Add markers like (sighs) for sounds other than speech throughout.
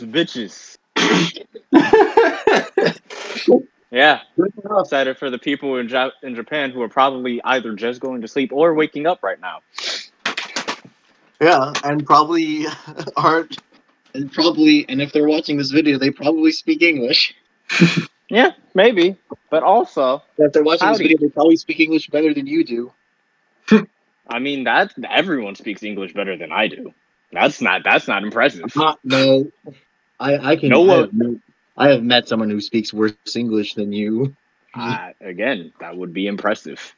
bitches. (laughs) yeah, excited for the people in, ja- in Japan who are probably either just going to sleep or waking up right now. Yeah, and probably (laughs) aren't. And probably, and if they're watching this video, they probably speak English. (laughs) Yeah, maybe, but also, If they're watching Howdy. this video, they probably speak English better than you do. I mean that everyone speaks English better than I do. That's not that's not impressive. Not, no, I, I can. No I, have met, I have met someone who speaks worse English than you. Uh, again, that would be impressive.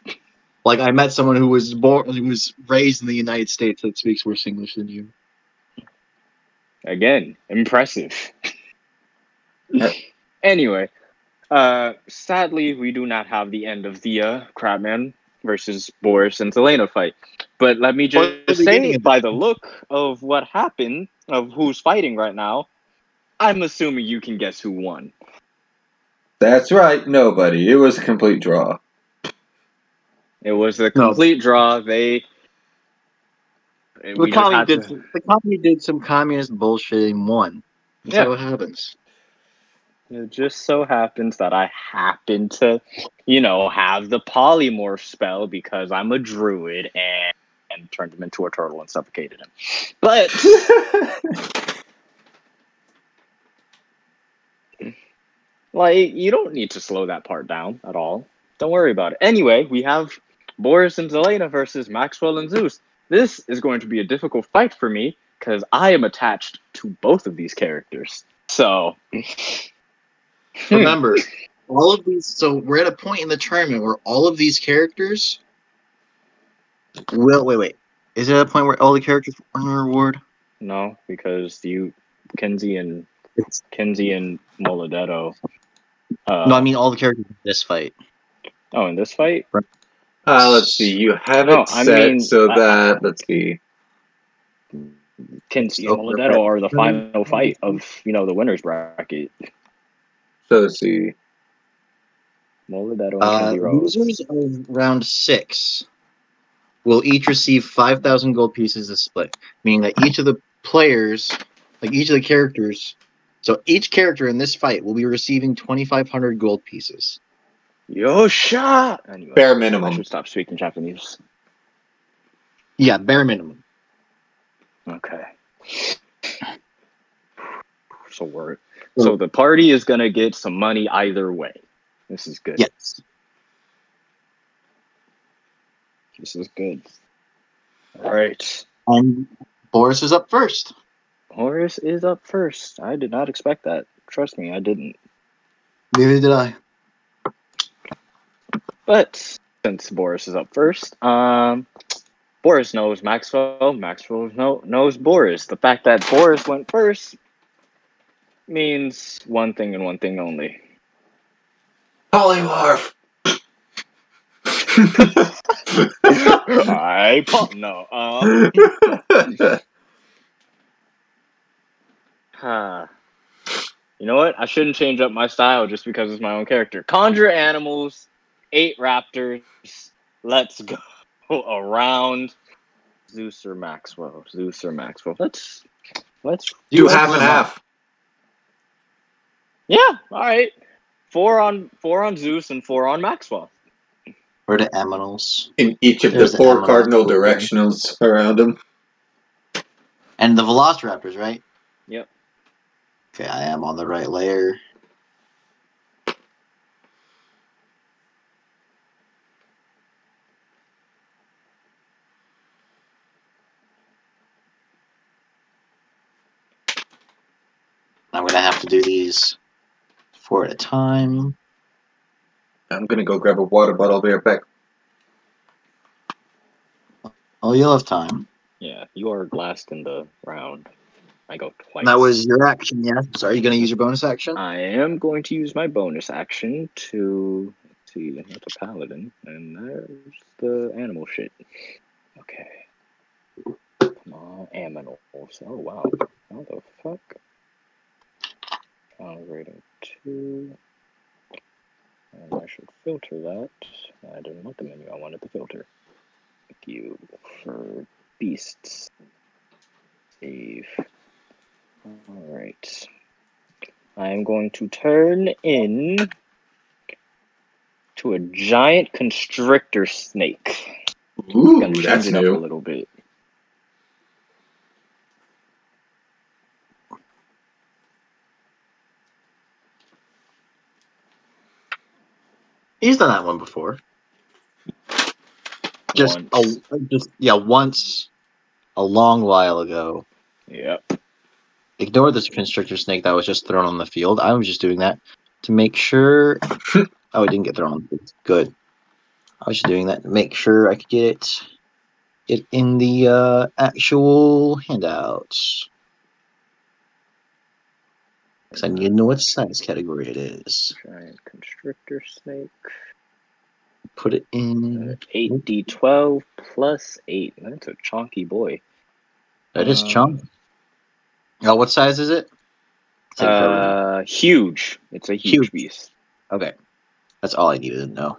Like I met someone who was born, who was raised in the United States that speaks worse English than you. Again, impressive. (laughs) anyway, uh, sadly, we do not have the end of the uh, Crabman versus Boris and Zelena fight. But let me just say, by the look of what happened, of who's fighting right now, I'm assuming you can guess who won. That's right, nobody. It was a complete draw. It was a No. complete draw. They. The we just company did. to- Some, the company did some communist bullshit and won. That's Yeah. how it happens. It just so happens that I happen to, you know, have the polymorph spell because I'm a druid and, and turned him into a turtle and suffocated him. But (laughs) like, you don't need to slow that part down at all. Don't worry about it. Anyway, we have Boris and Zelena versus Maxwell and Zeus. This is going to be a difficult fight for me because I am attached to both of these characters. So. (laughs) Remember, all of these. So we're at a point in the tournament where all of these characters. Will wait wait. Is it a point where all the characters earn a reward? No, because you, Kenzie and It's, Kenzie and Moladetto. Uh, no, I mean all the characters in this fight. oh, in this fight, Uh, let's see. You have it No, I mean, so I- that let's see. Kenzie Oh, and Moladetto are the final fight of you know the winners bracket. So let's see. Moladetto and Uh, losers of round six will each receive five thousand gold pieces to split, meaning that each of the players, like each of the characters, so each character in this fight will be receiving twenty five hundred gold pieces. Yosha. Anyway, Bare minimum. I should stop speaking Japanese. Yeah, bare minimum. Okay. (sighs) So we're so the party is gonna get some money either way. This is good. Yes. This is good. All right. And Boris is up first. Horace is up first. I did not expect that. Trust me, I didn't. Neither did I. But since Boris is up first, um, Boris knows Maxwell. Maxwell know, knows Boris. The fact that Boris went first means one thing and one thing only. Polymorph. (laughs) I pop no. Um, (laughs) huh. You know what? I shouldn't change up my style just because it's my own character. Conjure animals, eight raptors. Let's go (laughs) around. Zeus or Maxwell? Zeus or Maxwell? Let's let's Do half and half. Yeah, all right. Four on four on Zeus and four on Maxwell. Or the Aminals. In each of There's the the four animal. cardinal directionals around him. And the Velociraptors, right? Yep. Okay, I am on the right layer. I'm gonna have to do these four at a time. I'm gonna go grab a water bottle. I'll be right back. Oh, you'll have time. Yeah, you are last in the round. I go twice. That was your action, yeah. So are you gonna use your bonus action? I am going to use my bonus action to let's see, that's a paladin, and there's the animal shit. Okay. Come on, aminals. Oh wow. How the fuck? Power rating two. And I should filter that. I didn't want the menu, I wanted the filter. Thank you for beasts. Save. All right. I am going to turn in to a giant constrictor snake. Ooh, Gonna change that's it up a little bit. He's done that one before. Just Once. a just yeah, once a long while ago. Yep. Ignore this constrictor snake that was just thrown on the field. I was just doing that to make sure. (laughs) oh, it didn't get thrown. Good. I was just doing that to make sure I could get it, in the uh, actual handouts. Because I need to know what size category it is. Giant constrictor snake. Put it in. Eight D twelve plus eight. That's a chunky boy. That is Um, chunk. Oh, what size is it? Over. Uh, huge. It's a huge, Huge. beast. okay. That's all I needed to know.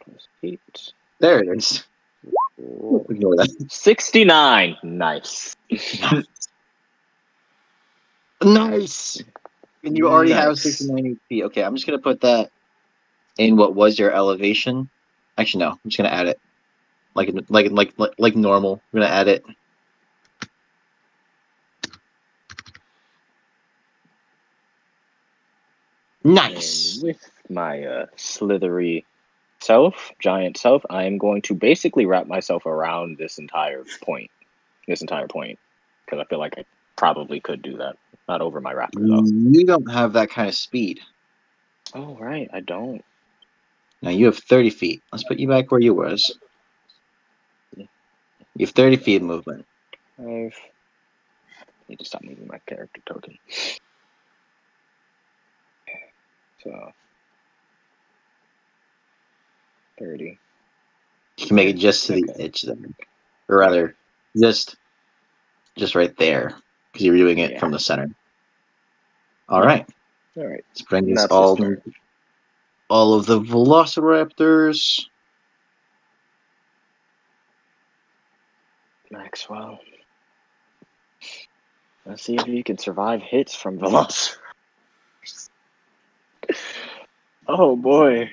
Plus eight. There it is. Ignore that. Sixty-nine. Nice. (laughs) Nice. And you already have 69 feet. Okay, I'm just gonna put that in what was your elevation. Actually, no, I'm just gonna add it, like like like like, like normal. I'm gonna add it. Nice. And with my uh, slithery self, giant self, I am going to basically wrap myself around this entire point. This entire point. Because I feel like I probably could do that. Not over my raptor, though. You don't have that kind of speed. Oh, right. I don't. Now you have 30 feet. Let's put you back where you was. You have 30 feet of movement. I've... need to stop moving my character token. So... 30. You can make it just to the edge then, or rather, just just right there because you're doing it Yeah. from the center. All right, All right. let's bring this all all of the Velociraptors. Maxwell. Let's see if you can survive hits from Velociraptors. (laughs) oh boy.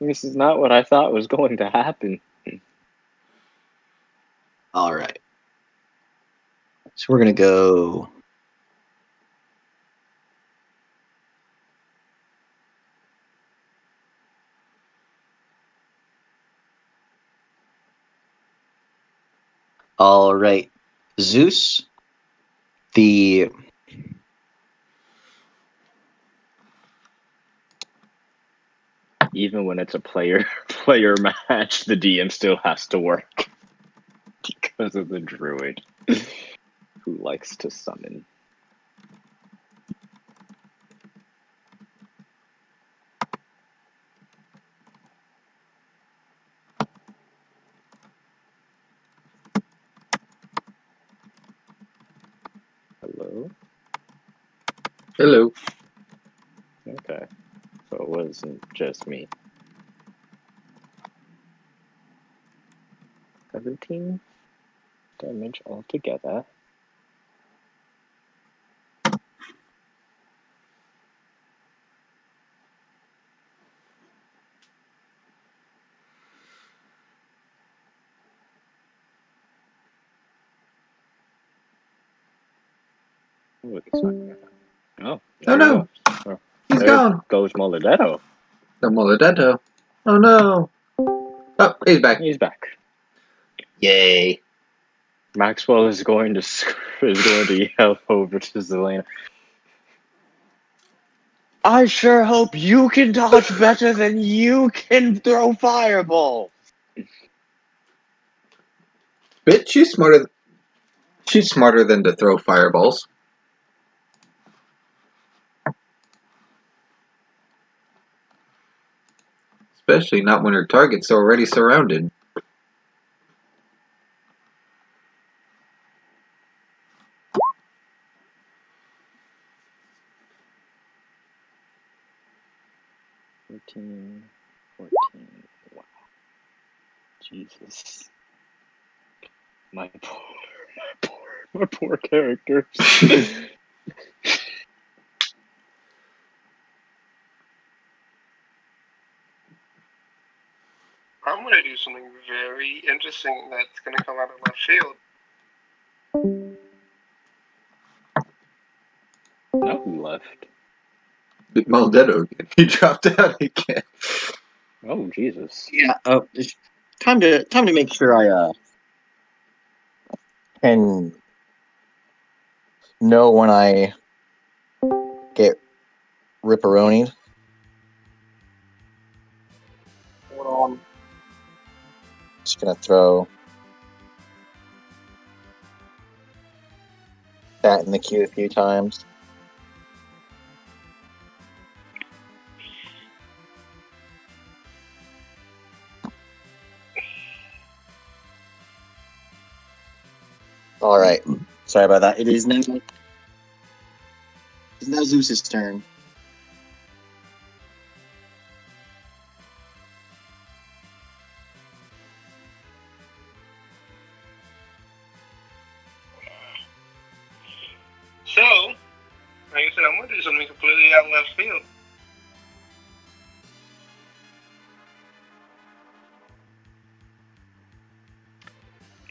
This is not what I thought was going to happen. All right, so we're gonna go. All right, Zeus, the Even when it's a player (laughs) player match, the DM still has to work. because of the druid who likes to summon. Hello? Hello. Okay. It wasn't just me. 17 damage altogether. Ooh, it's not gonna- Oh, Oh, there no. you go. He's There gone. Goes Moledetto. The Moledetto. Oh no. Oh, he's back. He's back. Yay. Maxwell is going to (laughs) is going to yell over to Zelena. I sure hope you can dodge better than you can throw fireball. Bitch, she's smarter. She's smarter than to throw fireballs. Especially not when her target's already surrounded. Thirteen, fourteen. Wow. Jesus. My poor, (laughs) my poor my poor characters. (laughs) I'm gonna do something very interesting that's gonna come out of left field. no, he left. Maldetto again. He dropped out again. Oh Jesus. Yeah. Oh, it's time to time to make sure I uh can know when I get ripperoni. Just gonna throw that in the queue a few times. All right. Sorry about that. It is now. It's now Zeus's turn.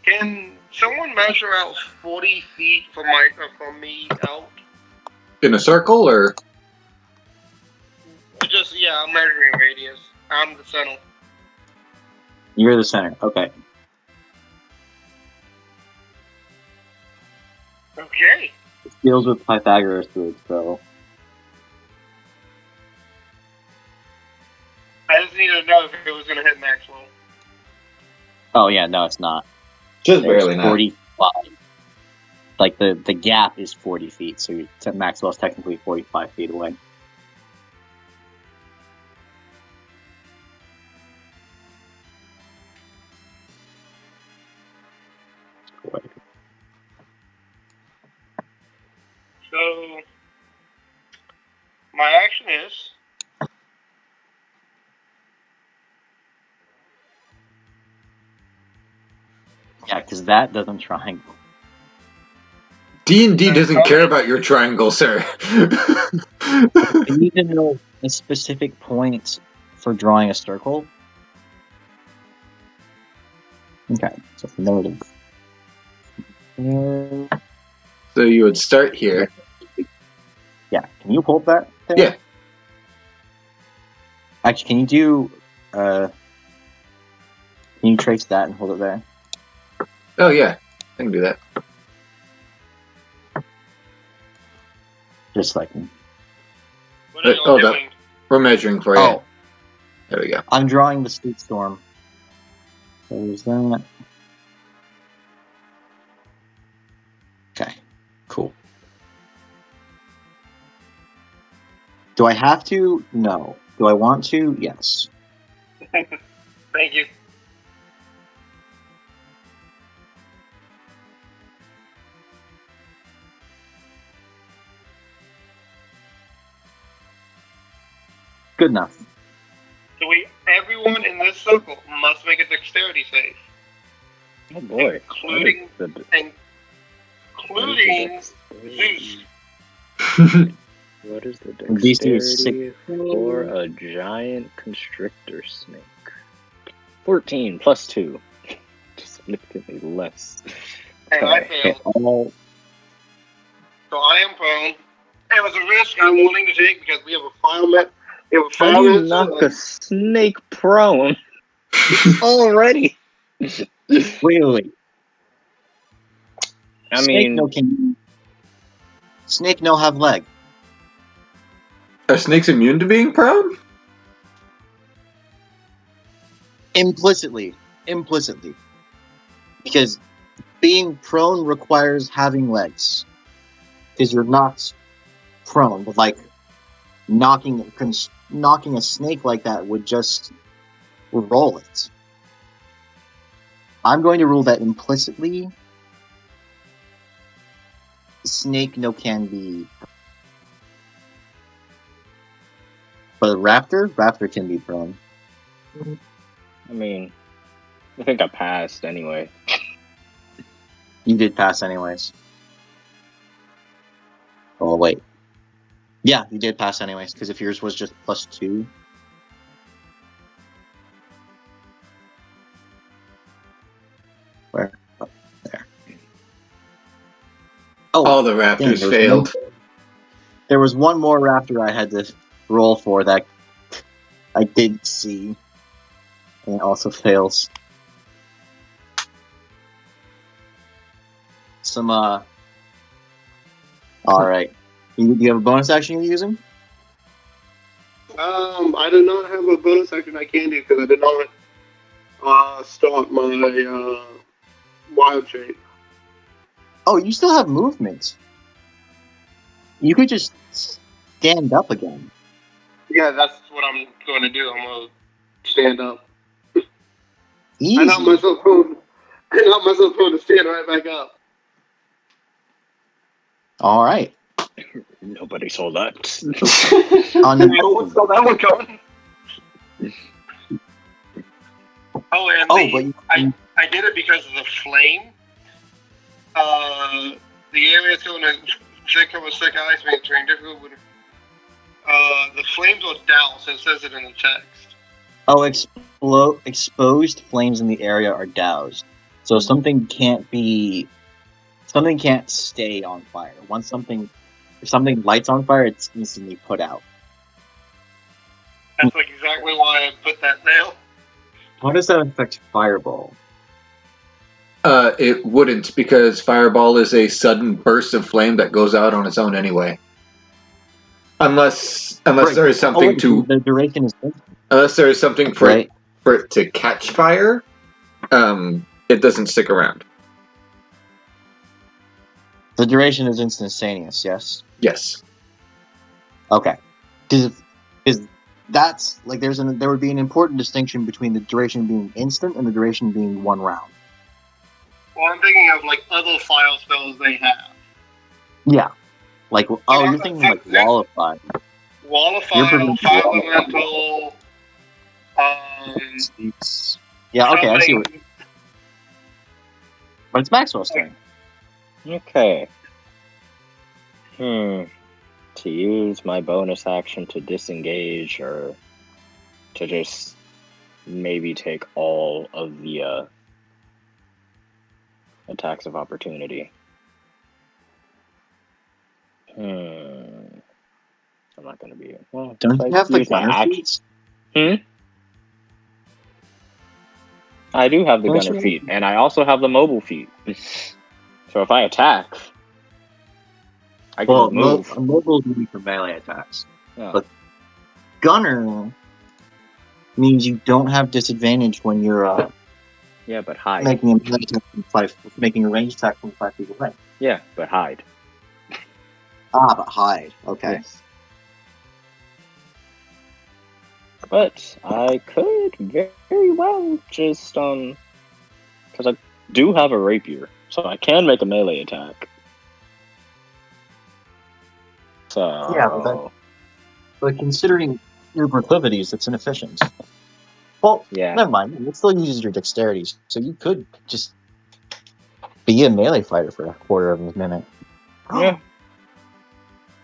Can someone measure out 40 feet from my uh, from me out? In a circle or Just yeah, I'm measuring radius. I'm the center. You're the center. Okay. Okay. It deals with Pythagoras roots, so I just need to know if it was gonna hit Maxwell. Oh yeah, no, it's not. Just barely not. forty-five. Like the the gap is forty feet, so Maxwell's technically forty-five feet away. That doesn't triangle. D and D doesn't care about your triangle, sir. You need to know a specific point for drawing a circle. Okay, so noted. Uh, so you would start here. Yeah, can you hold that? There? Yeah. Actually, can you do? Uh, can you trace that and hold it there? Oh yeah, I can do that. Just like me. what are you hold up. We're measuring for you. Oh, There we go. I'm drawing the sleet storm. There's that. Okay, cool. Do I have to? No. Do I want to? Yes. (laughs) Thank you. Good enough. So we everyone in this circle must make a dexterity save. Oh boy. Including- What is the- Including what is the Zeus. dexterity- What is the dexterity for a giant constrictor snake? 14 plus 2. (laughs) Significantly less. And I failed. All (laughs) oh. So I am prone. It was a risk I'm willing to take because we have a file met. We have a How do you met- knock a snake prone? (laughs) Already. wait, wait, wait. I Snake mean, no can. Snake no have leg. Are snakes immune to being prone? Implicitly, implicitly, because being prone requires having legs. Because you're not prone, but like knocking cons- knocking a snake like that would just roll it. I'm going to rule that implicitly. Snake no can be. But a raptor, raptor can be prone. I mean, I think I passed anyway. You did pass anyways. Oh wait. Yeah, you did pass anyways, because if yours was just plus two. Where? Up there. Oh, All the Raptors there failed. one- there was one more Raptor I had to roll for that I did see. And it also fails. Some, uh. Alright. You, do you have a bonus action you're using? Um, I do not have a bonus action I can do because I did not uh, start my uh, wild shape. Oh, you still have movement. You could just stand up again. Yeah, that's what I'm going to do. I'm going to stand up. Easy. I knocked myself prone. I knocked myself prone to stand right back up. All right. Nobody saw that. (laughs) On I almost saw that one coming. Oh, and oh, the, you, I, I did it because of the flame. Uh, the area's going to thick of a thick ice means it's very difficult. Uh, the flames will douse. It says it in the text. oh, explo- exposed flames in the area are doused. So something can't be, something can't stay on fire. Once something, if something lights on fire, it's instantly put out. That's like exactly why I put that there. How does that affect Fireball? Uh, it wouldn't because Fireball is a sudden burst of flame that goes out on its own anyway. Unless, unless Right. there is something oh, to, the duration is unless there is something for right. it, for it to catch fire, um, it doesn't stick around. The duration is instantaneous. Yes. Yes. Okay. Because that's like there's an there would be an important distinction between the duration being instant and the duration being one round. Well, I'm thinking of like other file spells they have. Yeah. Like oh, Yeah, you're thinking like Wall of Fire. Wall of You're Fire, preventing Fire wall. Elemental, um, Yeah. Okay. I see. What, something- but it's Maxwell's turn. okay. Hmm. To use my bonus action to disengage or to just maybe take all of the uh, attacks of opportunity. Hmm. I'm not going to be. Well, Don't you I have like use my gunner action- feats? I do have the What's gunner feat, and I also have the mobile feat. (laughs) so if I attack, I can Well, mo- mobile is only for melee attacks. Yeah. but- Gunner means you don't have disadvantage when you're uh, yeah, but hide. making a melee attack from five, making a ranged attack from five feet away. yeah, but hide. (laughs) Ah, but hide. Okay. Yes. But I could very well just um, because I do have a rapier, so I can make a melee attack. So Yeah, but But considering your proclivities, it's inefficient. Well, yeah, never mind. It still uses your dexterity, so you could just be a melee fighter for a quarter of a minute. (gasps) yeah.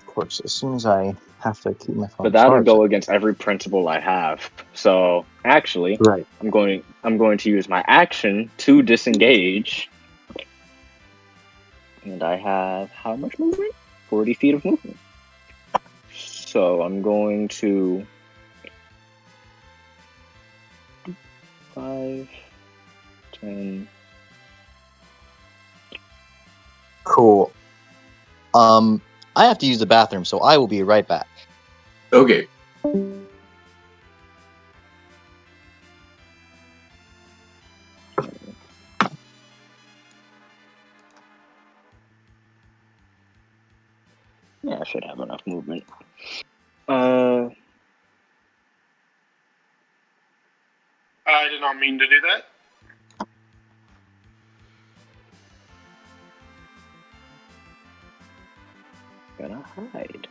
Of course, as soon as I have to keep my phone But that'll charged. go against every principle I have. So actually, Right. I'm going. I'm going to use my action to disengage, and I have how much movement? Forty feet of movement. So I'm going to five, ten. Cool. Um, I have to use the bathroom, so I will be right back. Okay. Should have enough movement. Uh, I did not mean to do that. gonna hide.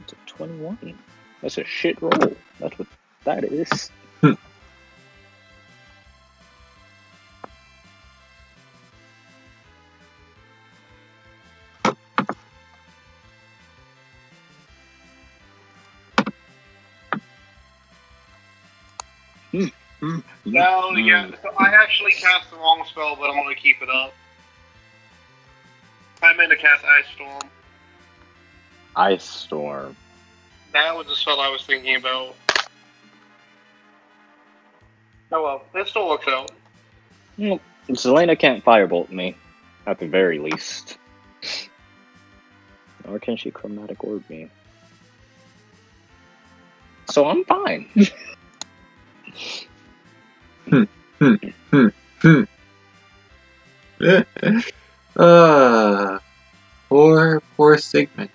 It's a 21. That's a shit roll. That's what that is. Mm-hmm. No, yeah. Mm-hmm. So I actually cast the wrong spell, but I'm gonna keep it up. I'm meant to cast Ice Storm. Ice Storm. That was the spell I was thinking about. Oh well, it still works out. Hmm. Zelena can't firebolt me, at the very least. Or can she chromatic orb me? So I'm fine. (laughs) uh, poor, poor Sigmund.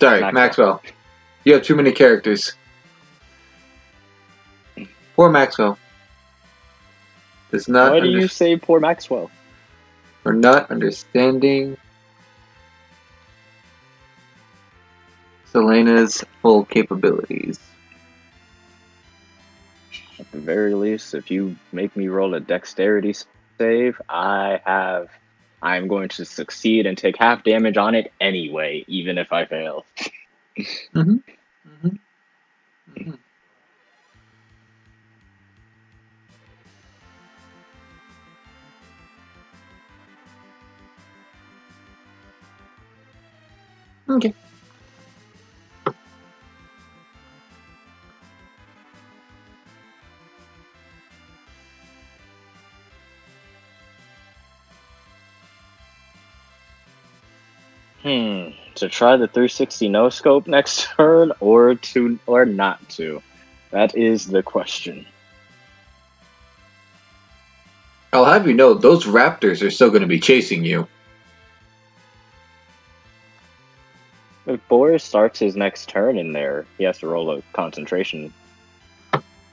Sorry, Maxwell. Maxwell. You have too many characters. Poor Maxwell. Does not Why do you say poor Maxwell? for not understanding Zelena's full capabilities. At the very least, if you make me roll a dexterity save, I have. I'm going to succeed and take half damage on it anyway, even if I fail. (laughs) Mm-hmm. Mm-hmm. Okay. Hmm. To try the 360 no scope next (laughs) turn, or to or not to. That is the question. I'll have you know, those raptors are still going to be chasing you. If Boris starts his next turn in there, he has to roll a concentration.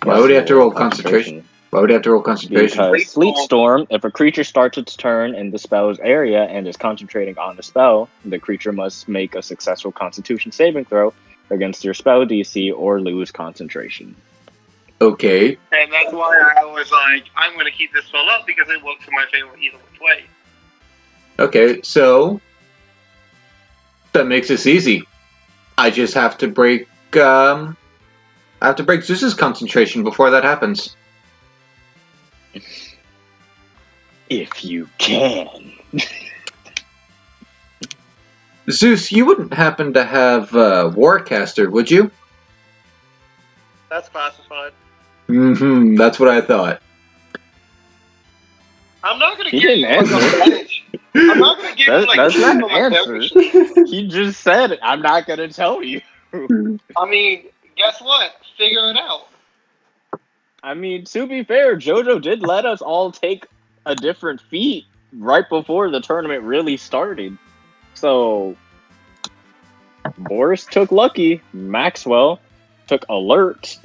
Why would he have to roll concentration? Why would I have to roll concentration? Because Sleet Sleet Storm. Storm, if a creature starts its turn in the spell's area and is concentrating on the spell, the creature must make a successful Constitution saving throw against your spell DC or lose concentration. Okay. And that's why I was like, I'm going to keep this spell up because it works in my favor either which way. Okay, so that makes this easy. I just have to break um I have to break Zeus's concentration before that happens. If you can. Zeus, you wouldn't happen to have uh, Warcaster, would you? That's classified. Mm-hmm. That's what I thought. I'm not going to He give didn't you answer. like, a- I'm not going to give That- you like that's not an answer. (laughs) he just said, I'm not going to tell you. I mean, guess what? Figure it out. I mean, to be fair, JoJo did let us all take a different feat right before the tournament really started. So Boris took Lucky, Maxwell took Alert.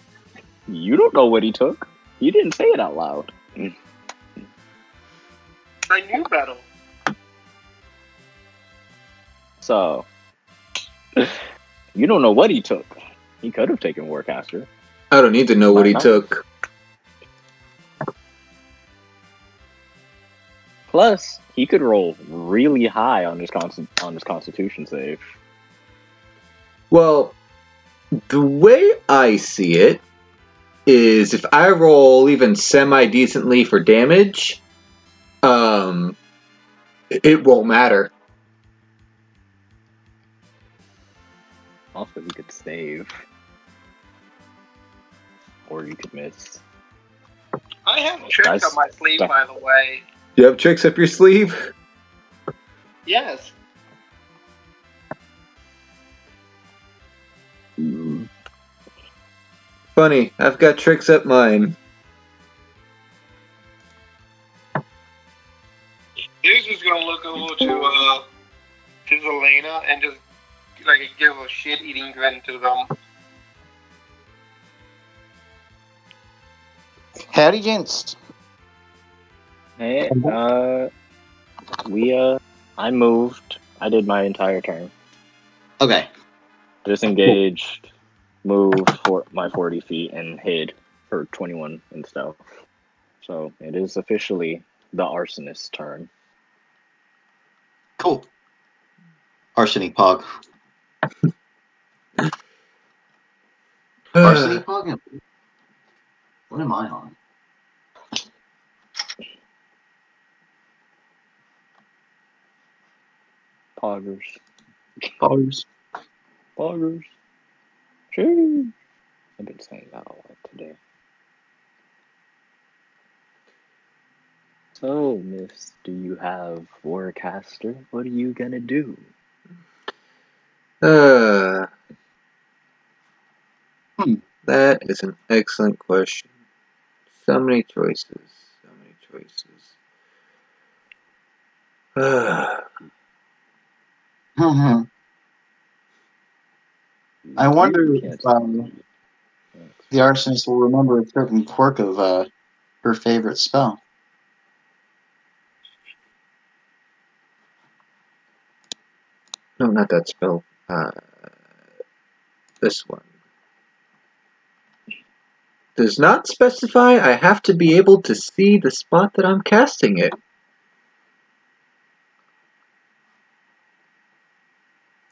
(laughs) you don't know what he took. He didn't say it out loud. I knew better. So (laughs) you don't know what he took. He could have taken Warcaster. I don't need to know what he took. Plus, he could roll really high on his constant on his Constitution save. Well, the way I see it is if I roll even semi decently for damage, um, it won't matter. Also, you could save. Or you could miss. I have tricks Nice. up my sleeve, by the way. You have tricks up your sleeve? Yes. Funny, I've got tricks up mine. Zeus is gonna look over to uh to Zelena and just like give a shit eating grin to them. Howdy, gents. Hey, uh, we, uh, I moved. I did my entire turn. Okay. Disengaged, moved for my 40 feet, and hid for 21 and stuff. So it is officially the arsonist's turn. Cool. Arsenic Pog. Arsenic Pog. What am I on? Poggers. Poggers. Poggers. Cheers. I've been saying that a lot today. So, Miss, do you have Warcaster? What are you gonna do? Uh, Hmm. That is an excellent question. So many choices. So many choices. Uh, (sighs) Mhm. I wonder if, um, the arsonist will remember a certain quirk of uh, her favorite spell. no, not that spell. Uh, this one. Does not specify I have to be able to see the spot that I'm casting it.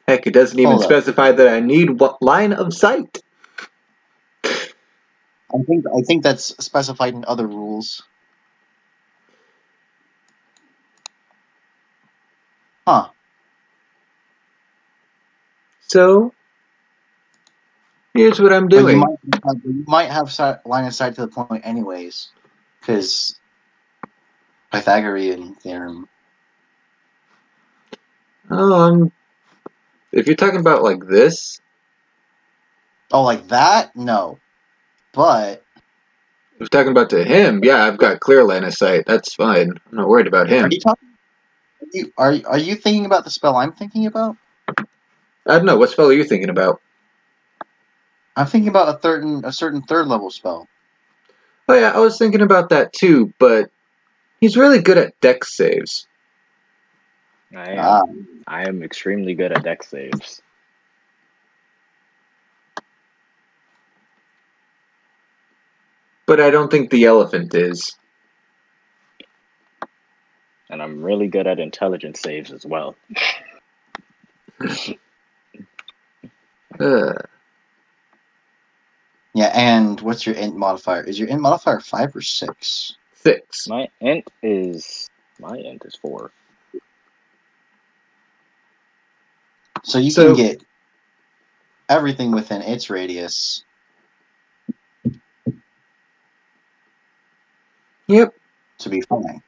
Heck, it doesn't even Hold up. specify that I need what line of sight. I think I think that's specified in other rules. Huh. So, here's what I'm But you doing. might, you might have line of sight to the point anyways, because Pythagorean theorem. Oh, I'm. If you're talking about like this, Oh, like that? No. But if you're talking about to him, yeah, I've got clear line of sight. That's fine. I'm not worried about him. are you talking? Are you, are are you thinking about the spell I'm thinking about? I don't know. What spell are you thinking about? I'm thinking about a certain a certain third level spell. Oh yeah, I was thinking about that too, but he's really good at Dex saves. I am, Ah, I am extremely good at Dex saves. But I don't think the elephant is. And I'm really good at intelligence saves as well. Uh, yeah. And what's your int modifier? Is your int modifier five or six? six. My int is my int is four. So you So- can get everything within its radius. Yep. to be fine.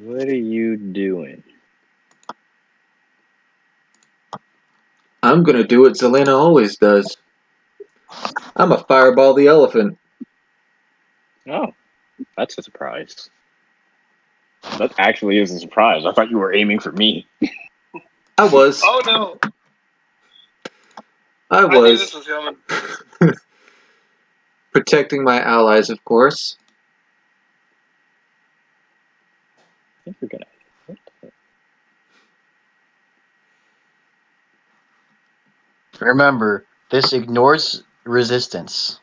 What are you doing? I'm gonna do what Zelena always does. I'm a fireball the elephant. Oh, that's a surprise. That actually is a surprise. I thought you were aiming for me. (laughs) I was. Oh no! I I knew was this was (laughs) protecting my allies, of course. I think we're gonna. Remember, this ignores resistance.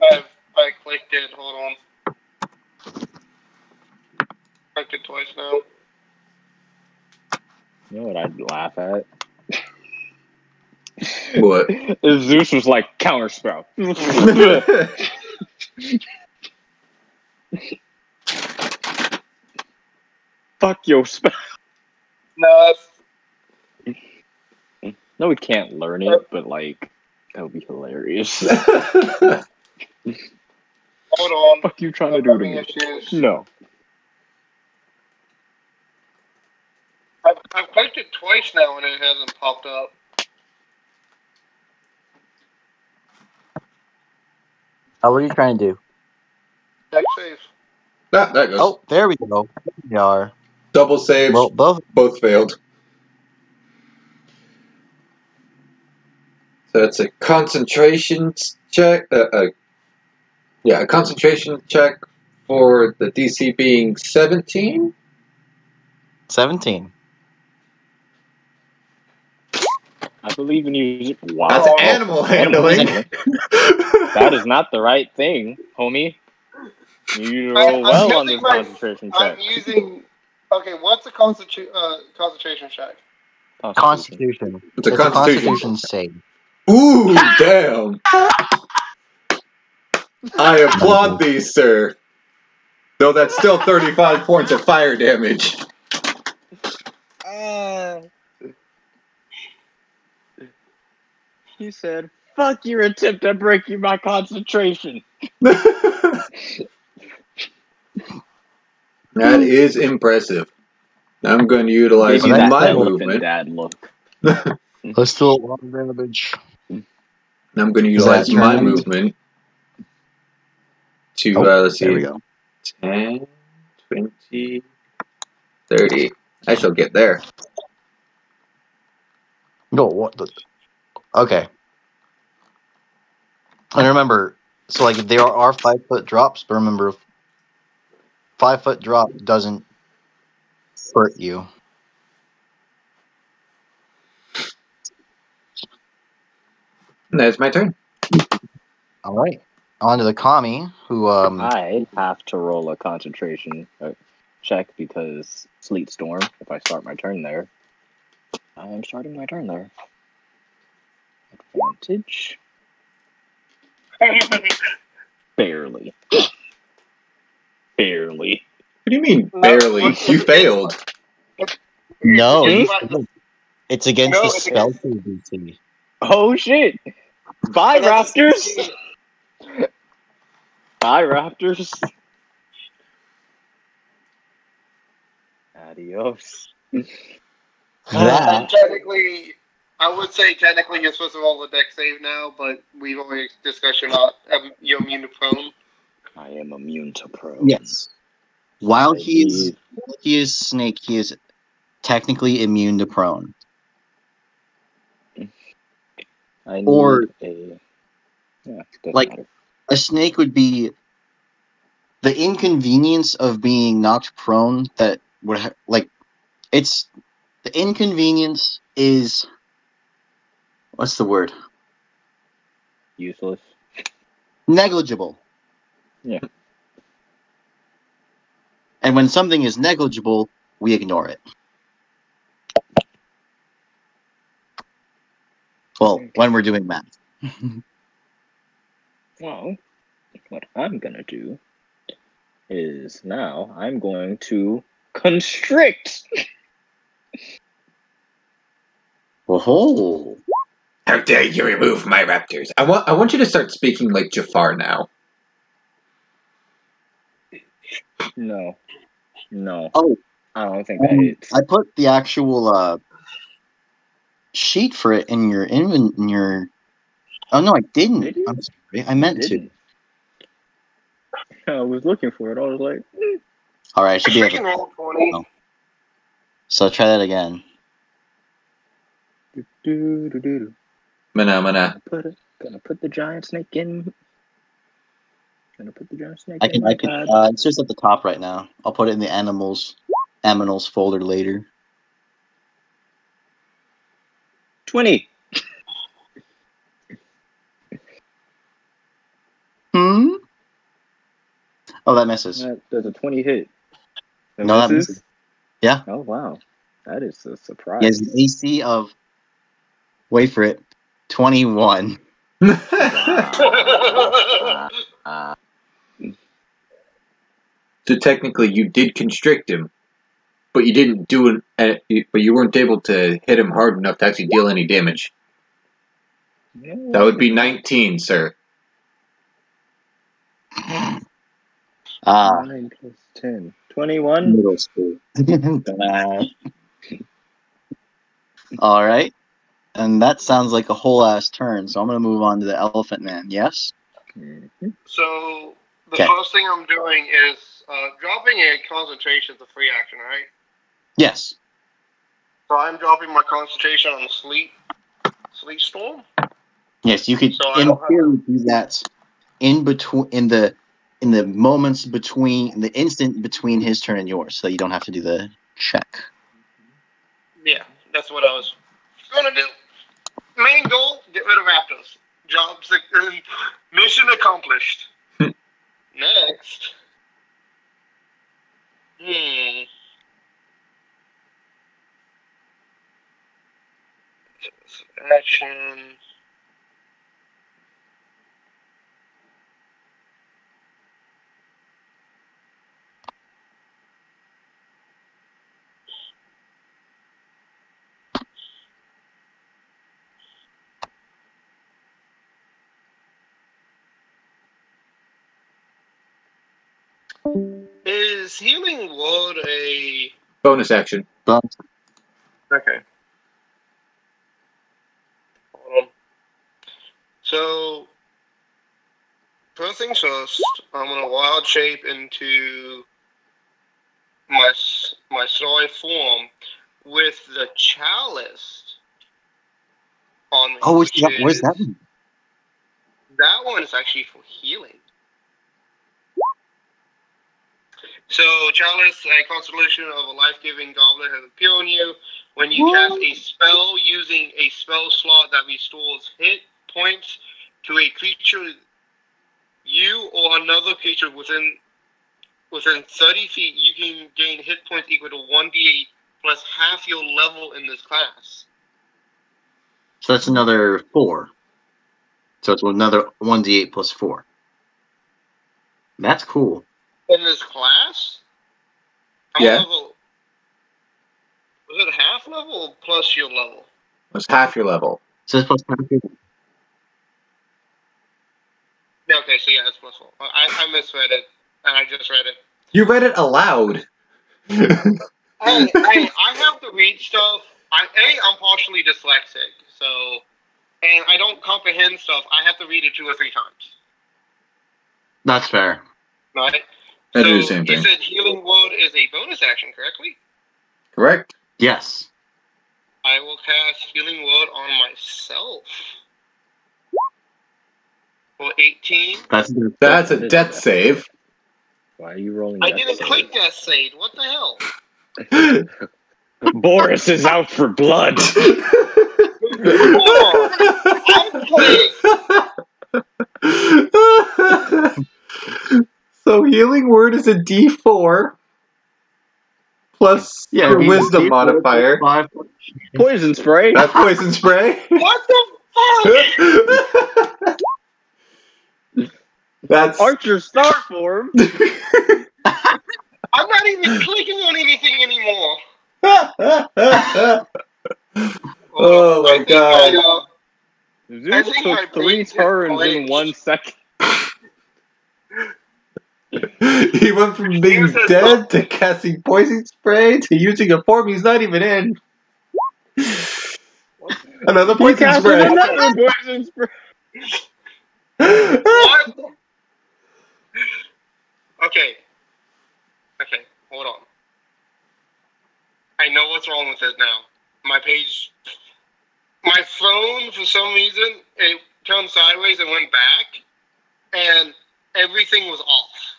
I I clicked it. Hold on. Clicked it twice now. You know what I'd laugh at? (laughs) What? If Zeus was like counter spell. (laughs) Fuck your spell. No, that's No, we can't learn it, but like that would be hilarious. (laughs) hold on. Fuck you trying to do to me? issues. No. I've, I've clicked it twice now and it hasn't popped up. Oh, what are you trying to do? Dex save. Ah, that goes. Oh, there we go. There we are. Double saves. Well, both. both failed. So it's a concentration check. Uh, uh, yeah, a concentration check for the DC being 17. 17. I believe in you. Wow. That's animal animal handling. That is not the right thing, homie. You roll I'm well on using this my- concentration I'm using. Okay, what's a constitu- uh, concentration check? Constitution. It's a It's a constitution. constitution save. Ooh, damn. I applaud thee, sir. Though that's still 35 points of fire damage. Uh, he said, "Fuck your attempt at breaking my concentration." that is impressive. I'm going to utilize Maybe that my elephant movement. dad look. (laughs) Let's do a lot of damage. I'm going to utilize my turned? movement to, Oh, uh, let's There we go. 10, 20, 30. I shall get there. No, what the? Okay. And remember, so like there are five foot drops, but remember, five foot drop doesn't hurt you. And that's my turn. All right. On to the commie, who um I have to roll a concentration uh, check because sleet storm. If I start my turn there, I am starting my turn there. Advantage. Barely. Barely. What do you mean, barely? You failed. no, it's against No, the it's spell save DC. Oh shit! Bye, Raptors! Bye, Raptors! Adios. That And technically, I would say technically you're supposed to roll the Dex save now, but we've only discussed you're not um, you're immune to prone. I am immune to prone. yes. While he is he is snake, he is technically immune to prone. I need Or- a. Yeah, like- matter. a snake would be the inconvenience of being knocked prone that would ha- like it's the inconvenience is what's the word useless. negligible Yeah. and when something is negligible we ignore it well when we're doing math (laughs) Well, what I'm gonna do is now I'm going to constrict. oh How dare you remove my raptors? I want I want you to start speaking like Jafar now. No, no. Oh. I don't think Um, that. I put the actual uh, sheet for it in your in, in your. Oh no, I didn't. Did? I'm sorry. I meant to. (laughs) I was looking for it. I was like, "Hmm." All right, I should be able to. Oh. So try that again. do, do, do, do, do. Mana mana. Put it. Gonna put the giant snake in. Gonna put the giant snake I in can. my I can. pad. Uh, it's just at the top right now. I'll put it in the animals, aminals folder later. Twenty. Hmm. Oh, that misses. That, does a twenty hit? It No, that misses? misses. Yeah. Oh wow, that is a surprise. He has an AC of. Wait for it. Twenty-one. Uh, uh, so technically, you did constrict him, but you didn't do it. uh, But you weren't able to hit him hard enough to actually deal any damage. That would be 19, sir. Ah, Nine plus 10. 21. middle school. (laughs) All right. And that sounds like a whole ass turn. So I'm going to move on to the Elephant Man. Yes? So the Okay. first thing I'm doing is uh, dropping a concentration is a free action, right? Yes. So I'm dropping my concentration on the sleep sleet storm. Yes, you could So in don't have- do that in between in the in the moments between in the instant between his turn and yours, so you don't have to do the check. Yeah, that's what I was gonna do. Main goal: get rid of raptors. Job sec- uh, mission accomplished. (laughs) Next. Hmm. Action. Is healing word a Bonus action. But okay? Hold on. So first things first, I'm gonna wild shape into my s- my soy form with the chalice on oh, which, which where's that? one? That one is actually for healing. So, Chalice, a constellation of a life giving goblet has appeared on you. When you cast a spell using a spell slot that restores hit points to a creature, you or another creature within within 30 feet, you can gain hit points equal to 1d8 plus half your level in this class. So that's another four. So it's another one d eight plus four. That's cool. In this class? How Yeah. Level, was it half level or plus your level? That's half your level. So it's plus half your- Yeah, okay, so yeah, it's plus four. I, I misread it, and I just read it. You read it aloud. (laughs) Hey, hey, I have to read stuff. I, a, I'm partially dyslexic, so, and I don't comprehend stuff. I have to read it two or three times, That's fair. right? I so do the same you thing. said healing word is a bonus action, correctly? Correct. Yes. I will cast healing word on myself. For 18. That's That's a death save. Why are you rolling? I didn't save? click that save. What the hell? (laughs) Boris is out for blood. (laughs) I'm playing. (laughs) so healing word is a D4 plus yeah. your you- wisdom you- modifier. Five. Poison spray. That's poison spray. What the fuck? (laughs) That's Archer star form. (laughs) I'm not even clicking on anything anymore. (laughs) Oh my I God. I, uh, I Zeus think took three turns in one second. (laughs) he went from being dead to casting poison spray to using a form he's not even in. (laughs) Another poison spray. another (laughs) poison spray. what? Okay. Okay, hold on. I know what's wrong with it now. My page, my phone, for some reason, it turned sideways and went back, and everything was off.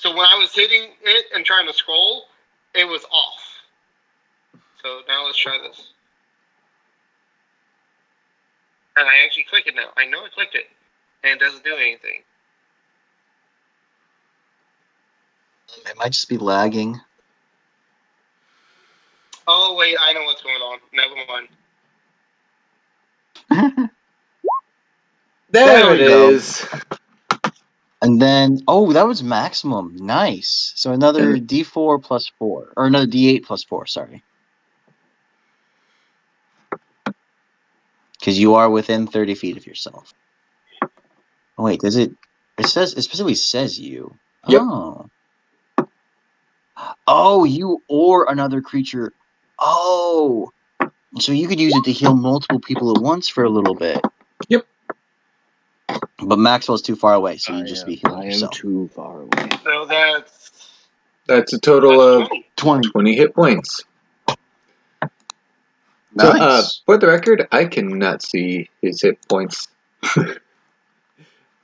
So when I was hitting it and trying to scroll, it was off. So now let's try this. And I actually click it now. I know I clicked it, and it doesn't do anything. Um, it might just be lagging. Oh wait, I know what's going on. Never mind. (laughs) There, There it we go. is. And then, oh, that was maximum. Nice. So another D4 plus 4. Or another D8 plus 4, sorry. Because you are within 30 feet of yourself. Oh, wait, does it. It says. It specifically says you. Yep. Oh. Oh, you or another creature. Oh. So you could use it to heal multiple people at once for a little bit. Yep. But Maxwell's too far away, so you just am- be healing I am yourself. too far away. So that's That's a total that's of 20. 20. 20 hit points. Nice. So, uh, for the record, I cannot see his hit points. (laughs)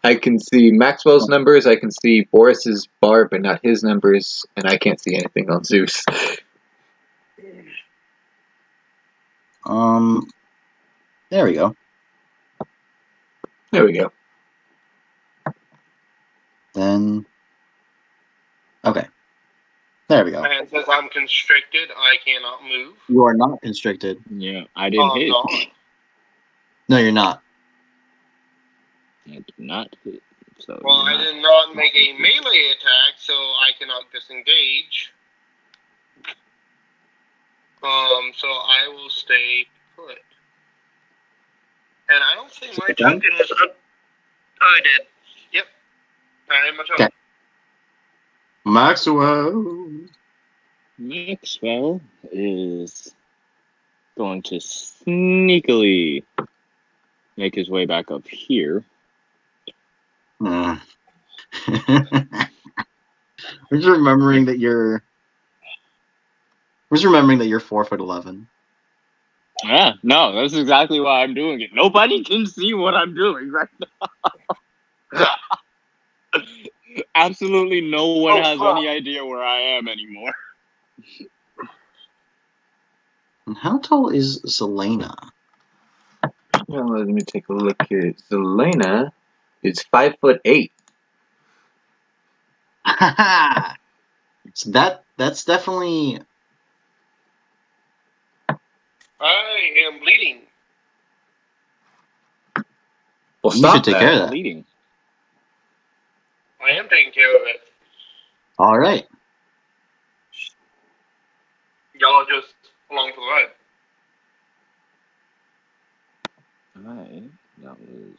I can see Maxwell's numbers, I can see Boris's bar, but not his numbers, and I can't see anything on Zeus. Um, there we go. There we go. Then, okay, there we go. And since I'm constricted, I cannot move. You are not constricted. Yeah, I didn't Oh, hit. no. No, you're not. I did not hit. So Well, I not- did not make a melee attack, so I cannot disengage. Um, so I will stay put. And I don't think my Sit down. token was up. Oh, I did. Yep. I am. Okay. Maxwell. Maxwell is going to sneakily make his way back up here. Hmm. (laughs) I'm just remembering that you're. I'm just remembering that you're four foot eleven. Yeah, no, that's exactly why I'm doing it. Nobody can see what I'm doing right now. (laughs) Absolutely no one Oh, has fuck. any idea where I am anymore. And how tall is Zelena? Well, let me take a look here. Zelena is five foot eight. (laughs) so that that's definitely I am bleeding. Well, You stop should take that. care of that. Bleeding. I am taking care of it. all right. Y'all are just along for the ride. Alright, that was.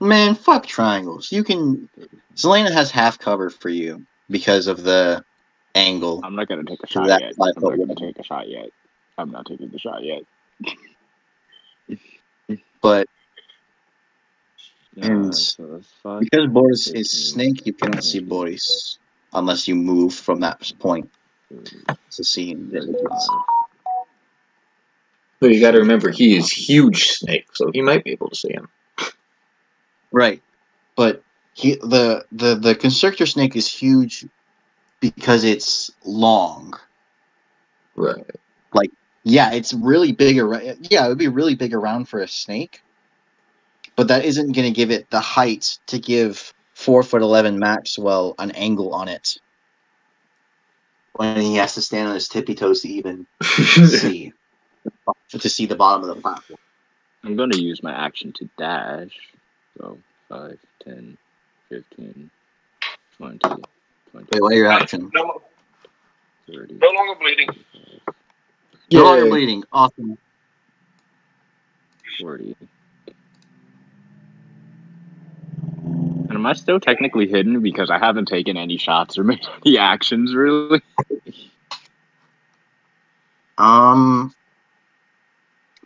Man, fuck triangles. You can. Zelena has half cover for you because of the angle. I'm not gonna take a shot that's yet. I'm not gonna take a shot yet. I'm not taking the shot yet. But And so because Boris is fifteen, snake, you cannot see Boris unless you move from that point to see him. But you got to remember, he is huge snake, so he might be able to see him. Right, but he the the the constrictor snake is huge because it's long. Right. Like yeah, it's really big around. Yeah, it would be really big around for a snake, but that isn't going to give it the height to give four foot eleven Maxwell an angle on it when he has to stand on his tippy toes to even (laughs) see to see the bottom of the platform. I'm gonna use my action to dash. So 5, 10, 15, 20, 20, Wait, what are your action? No, 30. no longer bleeding. You're all bleeding. Awesome. 40. Am I still technically hidden because I haven't taken any shots or (laughs) made any actions really? Um,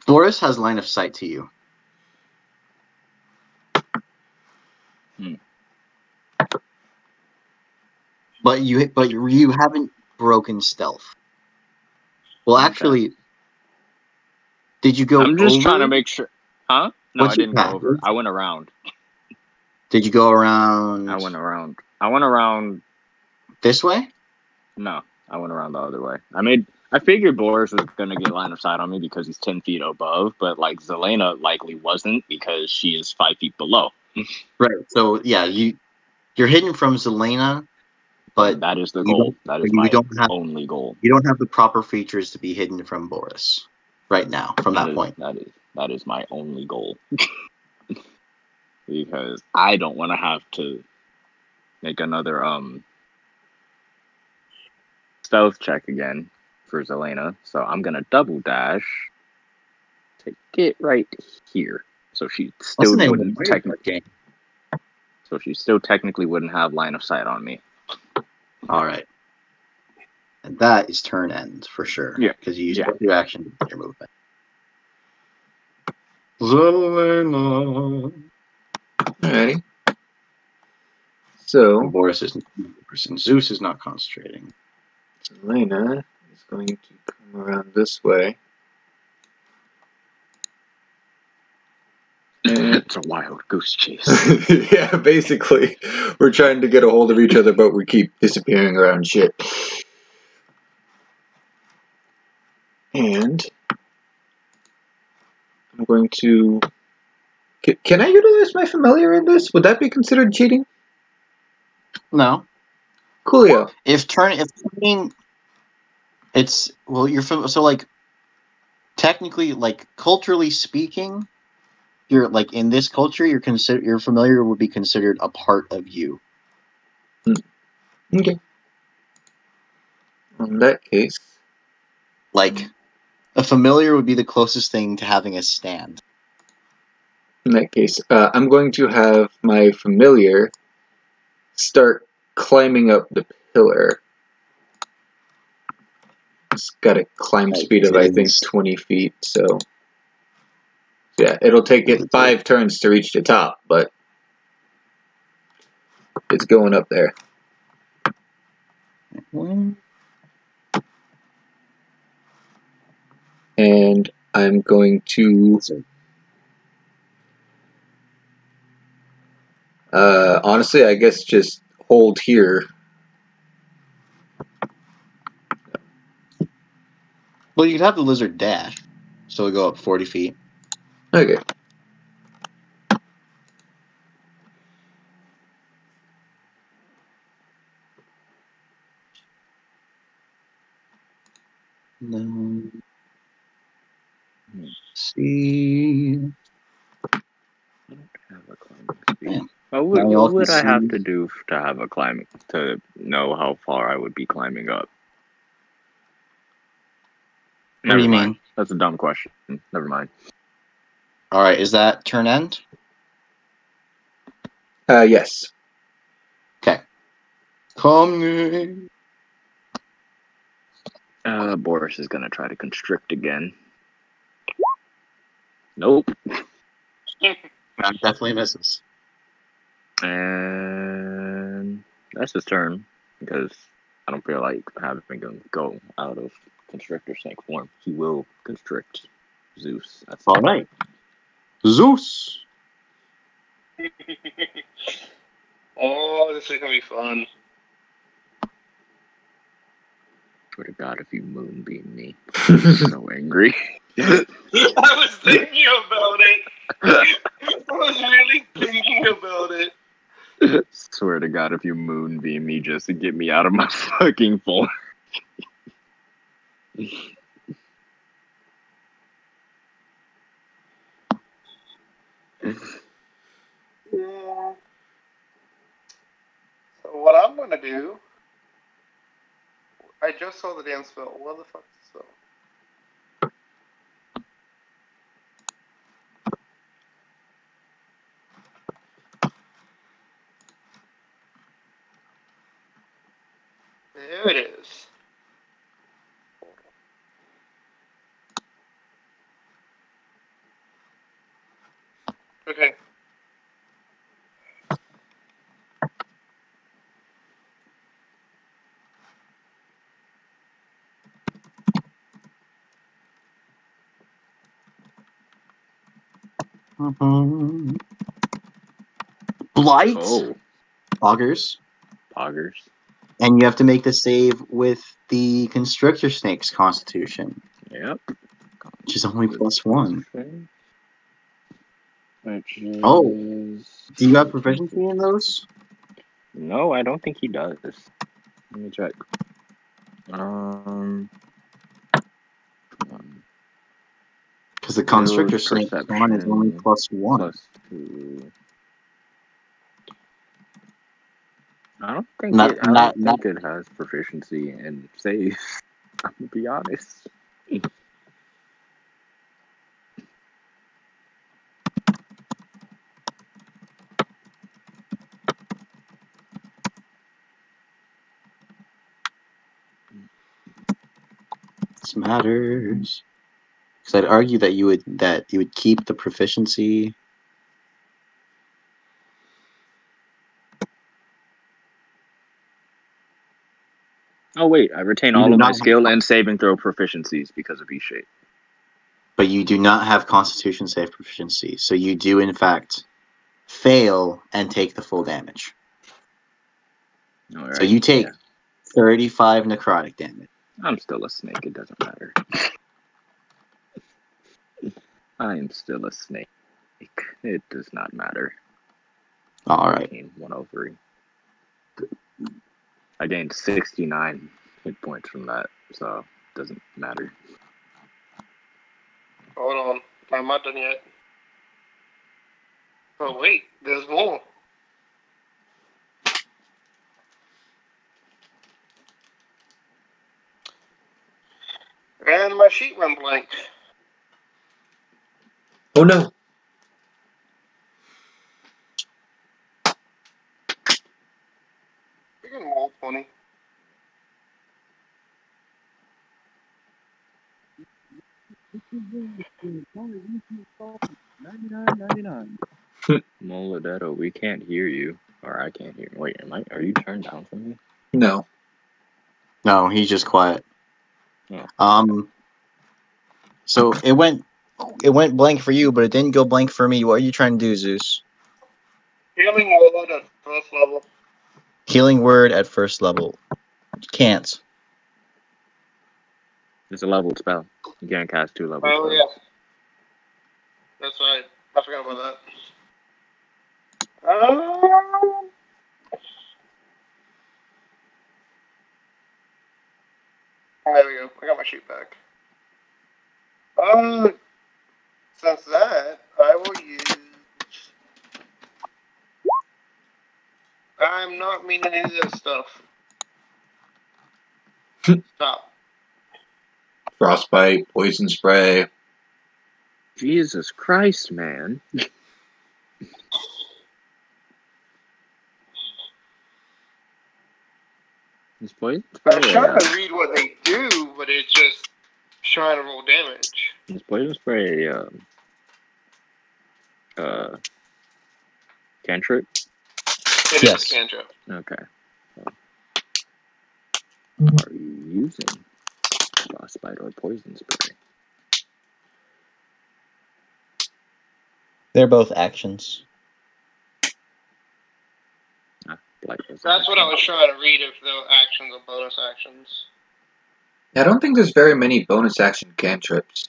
Boris has line of sight to you. Hmm. But you, but you haven't broken stealth. Well, Okay. actually, did you go? I'm just over? trying to make sure. Huh? No, What's I didn't go over. I went around. Did you go around? I went around. I went around. this way. No, I went around the other way. I made. I figured Boris was gonna get line of sight on me because he's ten feet above, but like Zelena likely wasn't because she is five feet below. (laughs) Right. So yeah, you you're hidden from Zelena, but that is the goal. That is my don't have only goal. you don't have the proper features to be hidden from Boris right now. From that is- point, that is that is my only goal. (laughs) because I don't want to have to make another um stealth check again for Zelena. So I'm gonna double dash to get right here. So she still the name of wouldn't technically so she still technically wouldn't have line of sight on me. All right. And that is turn end for sure. Yeah. Because you use Yeah. your action to get your movement. Zelena. Alrighty. So, Boris is person. Zeus is not concentrating. Zelena is going to come around this way. It's a wild goose chase. (laughs) yeah, basically, we're trying to get a hold of each other, but we keep disappearing around shit. And I'm going to. Can, can I utilize my familiar in this? Would that be considered cheating? No. Coolio. If turn if turning it's well you're so like technically like culturally speaking you're like in this culture you're consider your familiar would be considered a part of you hmm. Okay. In that case, like a familiar would be the closest thing to having a stand In that case, uh, I'm going to have my familiar start climbing up the pillar. It's got a climb speed of I think 20 feet, so yeah, it'll take it five turns to reach the top, but it's going up there. And I'm going to uh, honestly, I guess just hold here. Well, you could have the lizard dash, so we go up forty feet. Okay. Then, let's see. Have a climbing speed. Yeah. What would, Now we all what would I have to do to have a climbing to know how far I would be climbing up? What do you mind. mean? That's a dumb question. Never mind. All right, is that turn end? Uh, yes. Okay. Come. Uh, Boris is gonna try to constrict again. Nope. That definitely misses. And that's his turn because I don't feel like having him go out of constrictor snake form. He will constrict Zeus. That's All right. Zeus. (laughs) oh, this is gonna be fun. Swear to God, if you moonbeam me, (laughs) I'm so angry. (laughs) I was thinking about it. I was really thinking about it. (laughs) Swear to God, if you moonbeam me just to get me out of my (laughs) fucking form. Yeah. So what I'm gonna do? I just saw the damn spell. What the fuck is the spell? There it is. Okay. Mhm. Blight. Oh, Augers. poggers. And you have to make the save with the constrictor snake's constitution, Yep. which is only plus one. Which is... Oh. Do you have proficiency in those? No, I don't think he does. Let me check. Um. Because the constrictor snake one is only plus one. plus two. I don't think Not- it, I don't not- think not- it has proficiency in save. I'm gonna be honest. This matters. Because I'd argue that you would that you would keep the proficiency. Oh wait, I retain all of my skill and saving throw proficiencies because of E shape. but you do not have Constitution save proficiency. So you do, in fact, fail and take the full damage. All So you take yeah. 35 necrotic damage. I'm still a snake. It doesn't matter. (laughs) I am still a snake. It does not matter. All right. one oh over. I gained 69 hit points from that, so it doesn't matter. Hold on. I'm not done yet. Oh, wait. There's more. And my sheet went blank. Oh no. Roll twenty. (laughs) Moladetto, we can't hear you. Or I can't hear. Wait, am I? Are you turned down for me? No. No, he's just quiet. Oh. Um. So it went, it went blank for you, but it didn't go blank for me. What are you trying to do, Zeus? Healing word at first level. Healing word at first level. Can't. It's a leveled spell. You can't cast two levels. Oh yeah. That's right. I forgot about that. Um, there we go. I got my sheet back. Um, since that, I will use. I'm not meaning any of this stuff. (laughs) Stop. Frostbite, poison spray. Jesus Christ, man. (laughs) This poison I'm spray. trying to read what they do, but it's just trying to roll damage. this poison spray. Um, uh, cantrip. It is Yes. a cantrip. Okay. Are you using frostbite or poison spray? They're both actions. Ah, blight was That's what I was trying to read if the actions or bonus actions. I don't think there's very many bonus action cantrips.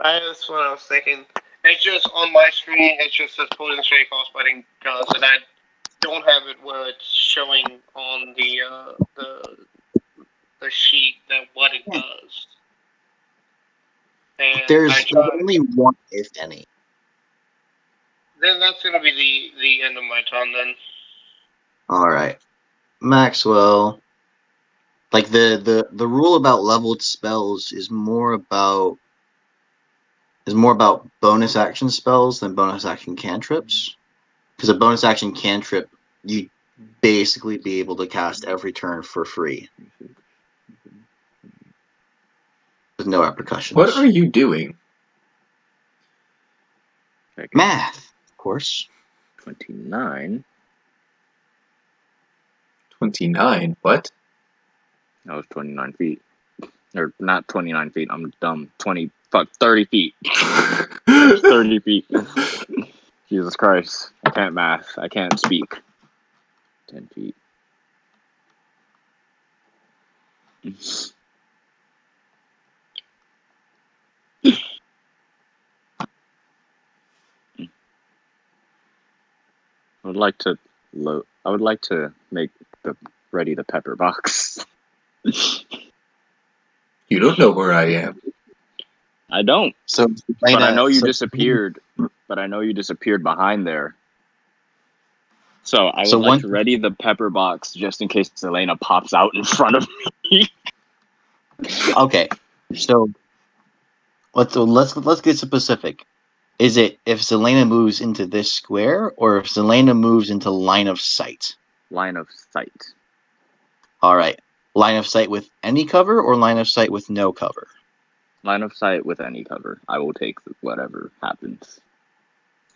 That's what I was thinking. It's just on my screen, it just says poison spray frostbiting guns, and I don't have it where it's showing on the uh, the the sheet that what it does. And There's I only one, if any. then that's gonna be the the end of my turn then. All right, Maxwell. Like the the the rule about leveled spells is more about is more about bonus action spells than bonus action cantrips. Because a bonus action cantrip, you basically be able to cast every turn for free with no repercussions. What are you doing? Okay, Math, of course. 29. 29. What? That was 29 feet. Or not 29 feet. I'm dumb. 20, fuck, 30 feet. (laughs) 30 feet. Jesus Christ. I can't math. I can't speak. 10 feet. I would like to load. I would like to make the ready the pepper box. You don't know where I am. I don't, So, but I know you so- disappeared. But I know you disappeared behind there. So I would So like one- to ready the pepper box just in case Zelena pops out in (laughs) front of me. Okay, so let's let's let's get specific. Is it if Zelena moves into this square, or if Zelena moves into line of sight? Line of sight. All right, line of sight with any cover, or line of sight with no cover? Line of sight with any cover. I will take whatever happens.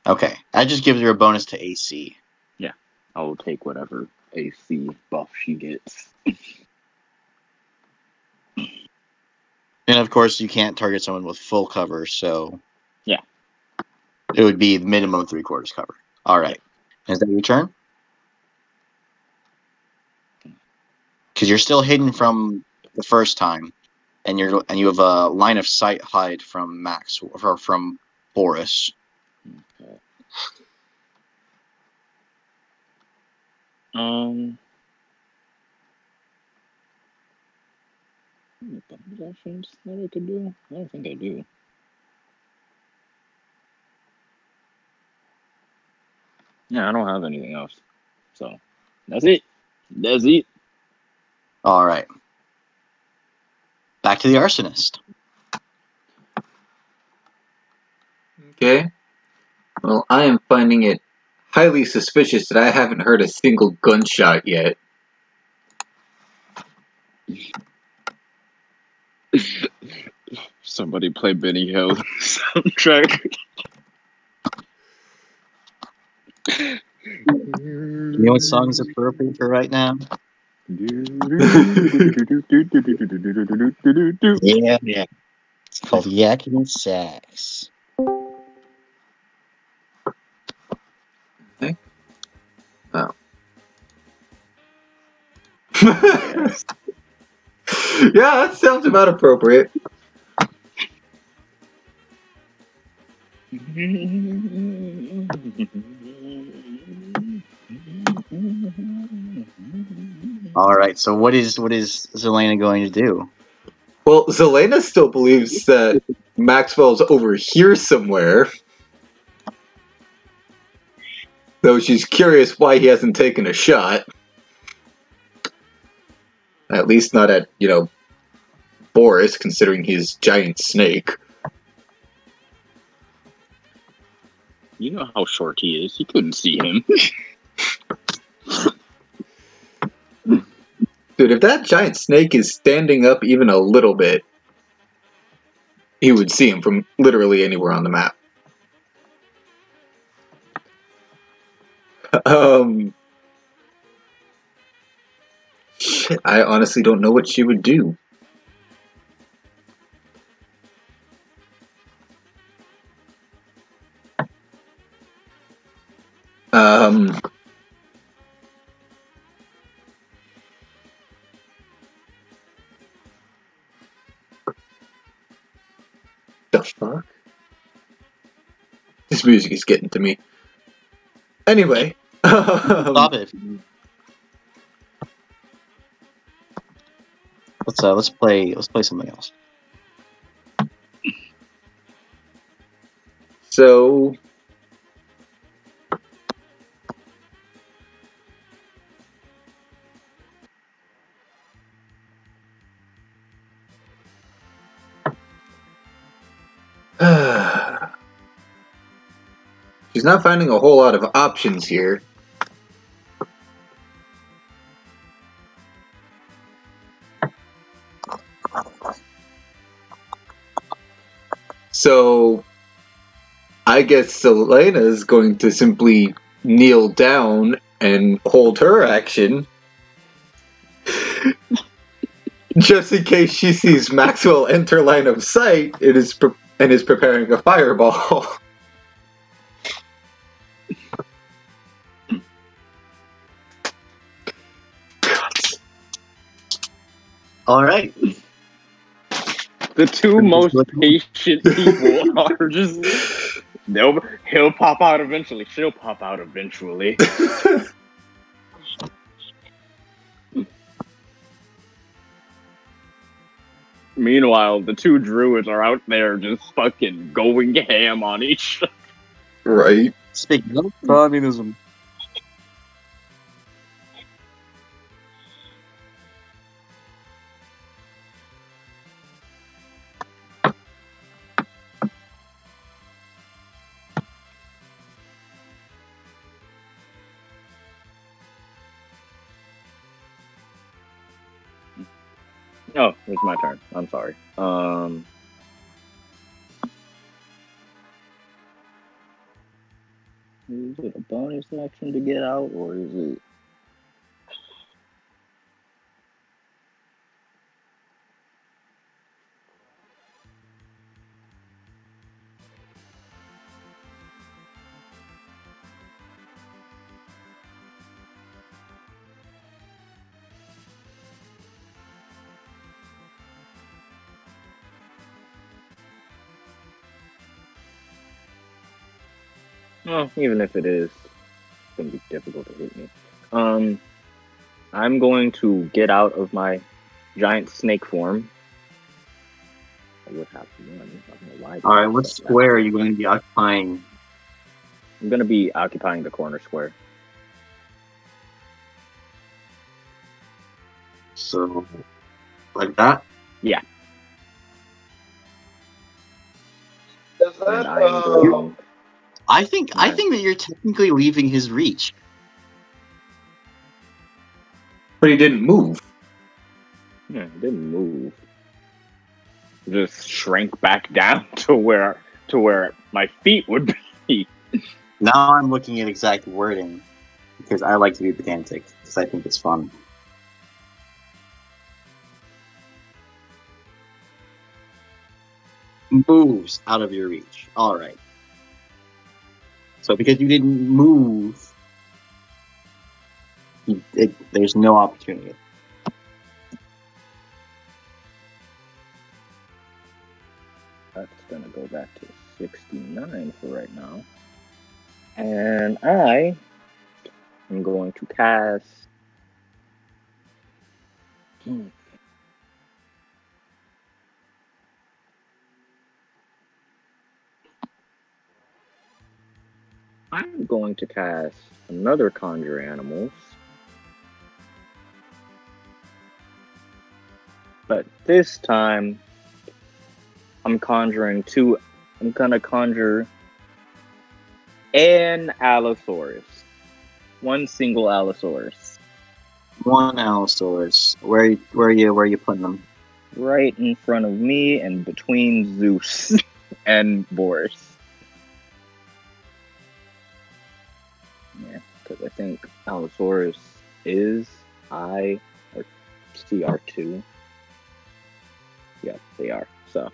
Okay, that just gives her a bonus to AC. Yeah, I will take whatever AC buff she gets. And of course, you can't target someone with full cover, so Yeah. it would be minimum three quarters cover. All right, is that your turn? Hmm. Because you're still hidden from the first time, and you're and you have a line of sight hide from Max or from Boris. Okay. Um. actions that I could do? I don't think I do. Yeah, I don't have anything else. So that's it. That's it. All right, back to the arsonist. Okay. Well, I am finding it highly suspicious that I haven't heard a single gunshot yet. Somebody play Benny Hill soundtrack. You know what song is appropriate for right now? Yeah, yeah. It's called Yakety Sax. Oh. (laughs) yeah, that sounds about appropriate. (laughs) All right. So what is what is Zelena going to do? Well, Zelena still believes that Maxwell's over here somewhere. Though she's curious why he hasn't taken a shot. At least not at, you know, Boris, considering he's giant snake. You know how short he is. He couldn't see him. (laughs) Dude, if that giant snake is standing up even a little bit, he would see him from literally anywhere on the map. (laughs) Um, shit, I honestly don't know what she would do. Um, the fuck? This music is getting to me. Anyway, um, Stop it. Let's uh let's play let's play something else. so (sighs) She's not finding a whole lot of options here. So, I guess Zelena is going to simply kneel down and hold her action. (laughs) Just in case she sees Maxwell enter line of sight, it is pre- and is preparing a fireball. All right. The two most patient people are just. They'll, he'll pop out eventually. She'll pop out eventually. (laughs) Meanwhile, the two druids are out there just fucking going ham on each other. right. Speaking of communism. I'm sorry. Um. Is it a bonus action to get out, or is it? Well, even if it is, it's gonna be difficult to hit me. Um, I'm going to get out of my giant snake form. I would have to run. I don't know why. All right, what set that. square are you going to be occupying? I'm gonna be occupying the corner square. So, like that. Yeah. Does that, I uh, going. I think I think that you're technically leaving his reach. But he didn't move. Yeah, it didn't move. It just shrank back down (laughs) to where to where my feet would be. Now I'm looking at exact wording because I like to be pedantic because I think it's fun. Moves out of your reach. All right. So because you didn't move, it, there's no opportunity. That's gonna go back to 69 for right now. And I am going to cast. I'm going to cast another Conjure Animals. But this time, I'm conjuring two. I'm gonna conjure an Allosaurus. One single Allosaurus. One Allosaurus. Where where are you where are you putting them? Right in front of me and between Zeus (laughs) and Boris. Because I think Allosaurus is I or CR2. Yeah, they are. So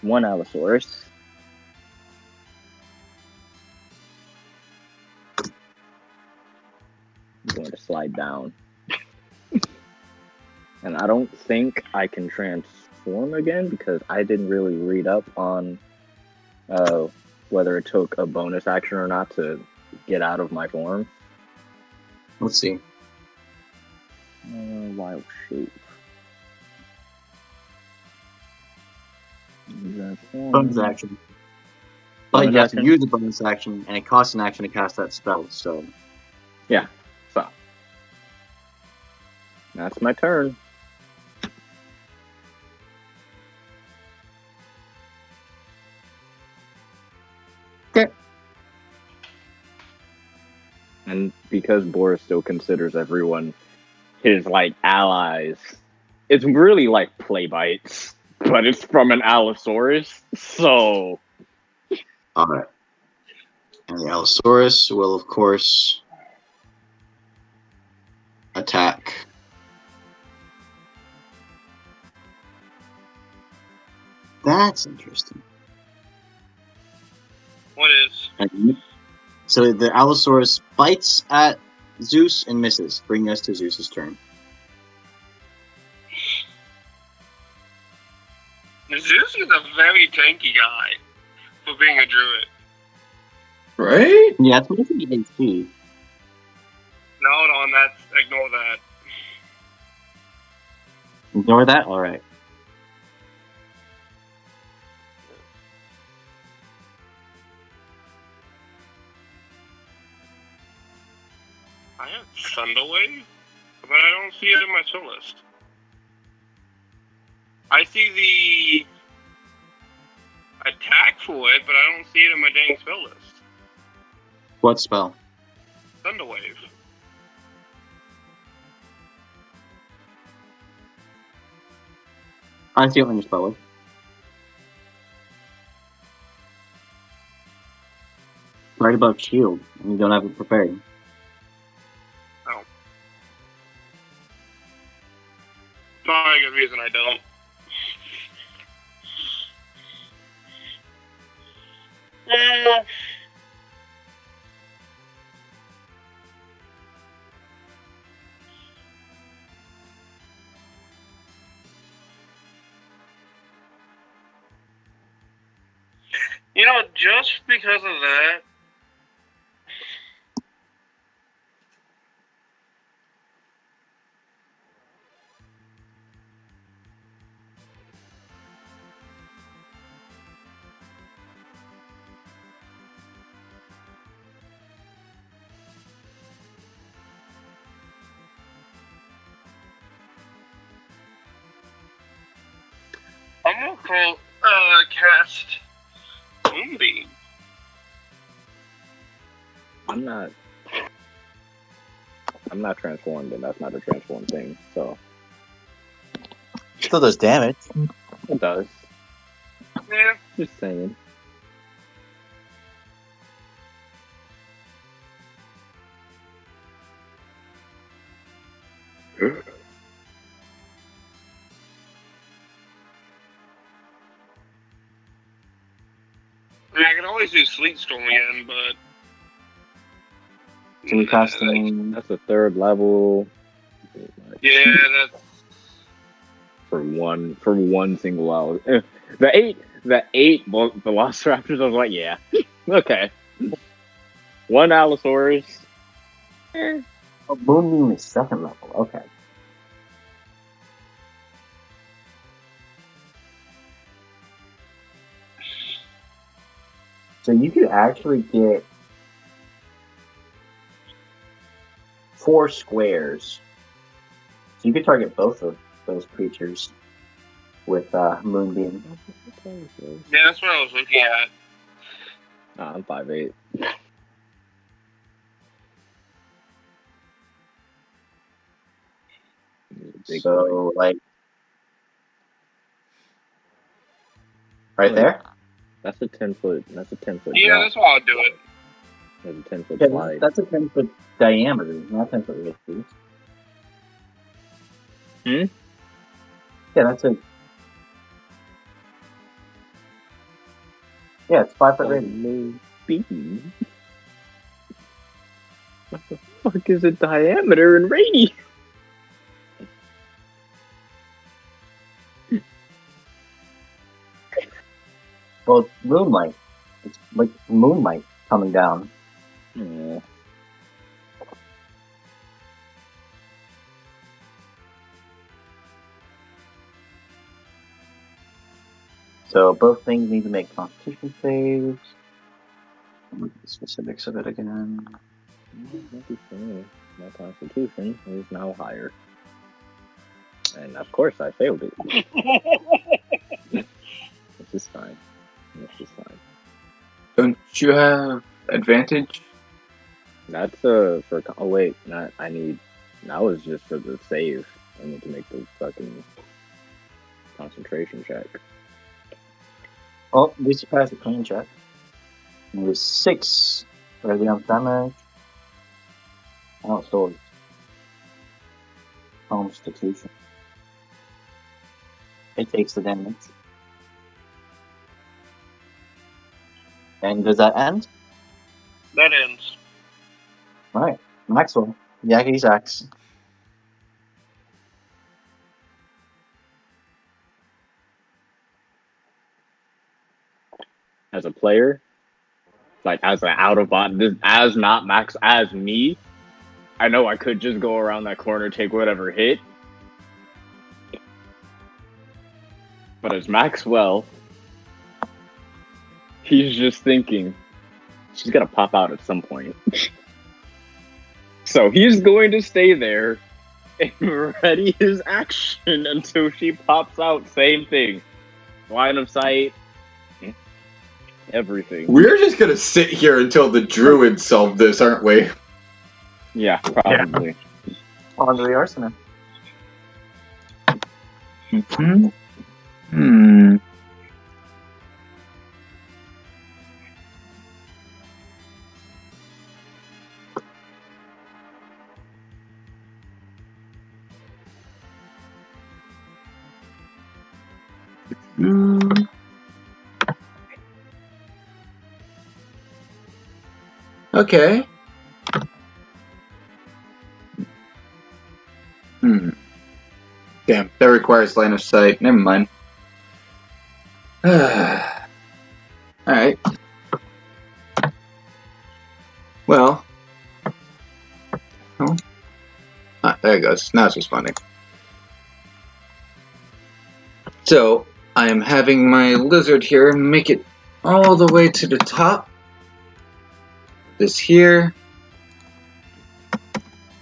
one Allosaurus. I'm going to slide down. (laughs) and I don't think I can transform again because I didn't really read up on uh, whether it took a bonus action or not to get out of my form. Let's see. Uh, wild shape. Bonus action. But Bonus you have to use a bonus action, and it costs an action to cast that spell. So Yeah, So that's my turn. And because Boris still considers everyone his like allies, it's really like play bites, (laughs) but it's from an Allosaurus. So all right. And the Allosaurus will, of course, attack. That's interesting. What is? And so the Allosaurus bites at Zeus and misses, bringing us to Zeus's turn. Zeus is a very tanky guy for being a druid. Right? Yeah, that's what he mostly HP. No, hold on, that's ignore that. Ignore that. All I have Thunderwave, but I don't see it in my skill list. I see the attack for it, but I don't see it in my dang spell list. What spell? Thunderwave. I see it on your spell list. Right above shield, and you don't have it prepared. Probably a good reason I don't. Uh, You know, just because of that, I'm uh cast Moonbeam. I'm not. I'm not transformed, and that's not a transformed thing. So still does damage. It does. Yeah. Just saying. Always do Sleet Storm again, but. So we Nah, casting. That's a third level. Yeah, that's. For one for one single hour. Eh, The eight the eight Vel- Velociraptors, I was like, yeah. (laughs) okay. One Allosaurus. Eh, Oh, Moonbeam is second level. Okay. So you could actually get four squares. So you could target both of those creatures with uh, Moonbeam. Yeah, that's what I was looking at. Nah, I'm five eight. Big boy. so like right there. That's a ten foot. That's a ten foot. Yeah, drop. that's why I'll do it. That's a ten foot Yeah, slide. that's a ten foot diameter, not ten foot radius. Hmm? Yeah, that's a. Yeah, it's five foot radius. Hello, beam. What the fuck is a diameter in radius? Well, it's moonlight. It's like moonlight coming down. Yeah. So both things need to make constitution saves. Let me get the specifics of it again. My constitution is now higher. And of course I failed it. (laughs) This is fine. This is fine. Don't you have advantage? That's uh for oh wait, not I need that was just for the save. I need to make the fucking concentration check. Oh, at least you passed the clean check. And There's six radiant damage. Oh, swords. Constitution. It takes the damage. And does that end? That ends. Alright. Maxwell. Yakety Sax. As a player, like as an out of body, as not Max as me, I know I could just go around that corner, take whatever hit. But as Maxwell, he's just thinking, she's gonna pop out at some point. (laughs) so he's going to stay there and (laughs) ready his action until she pops out. Same thing. Line of sight. Everything. We're just gonna sit here until the druids solve this, aren't we? Yeah, probably. On to the arsenal. Hmm. Hmm. Okay. Hmm. Damn, that requires line of sight. Never mind. (sighs) Alright. Well. Oh. Ah, there it goes. Now it's responding. So, I am having my lizard here make it all the way to the top. This here.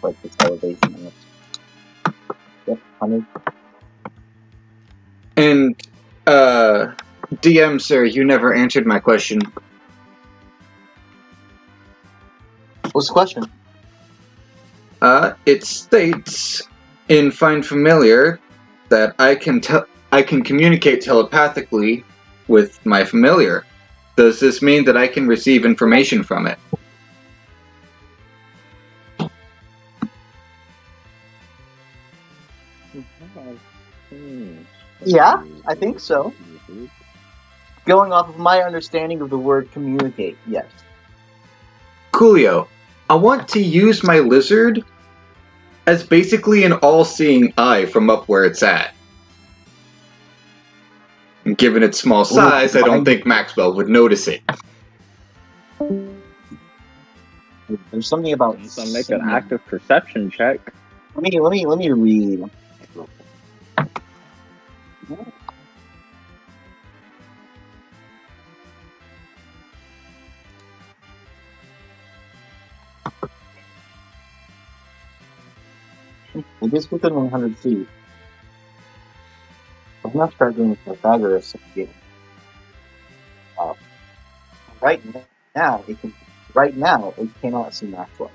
Like this elevation. Yep, 100. And, uh, DM, sir, you never answered my question. What's the question? Uh, it states in Find Familiar that I can tell I can communicate telepathically with my familiar. Does this mean that I can receive information from it? Yeah, I think so. Mm-hmm. Going off of my understanding of the word communicate, yes. Coolio, I want to use my lizard as basically an all seeing eye from up where it's at. And given its small size, I don't think Maxwell would notice it. There's something about So make an active perception check. Let me let me let me read. It is within 100 feet. I'm not start doing Pythagoras again. Uh, right now, it can. Right now, it cannot see Maxwell.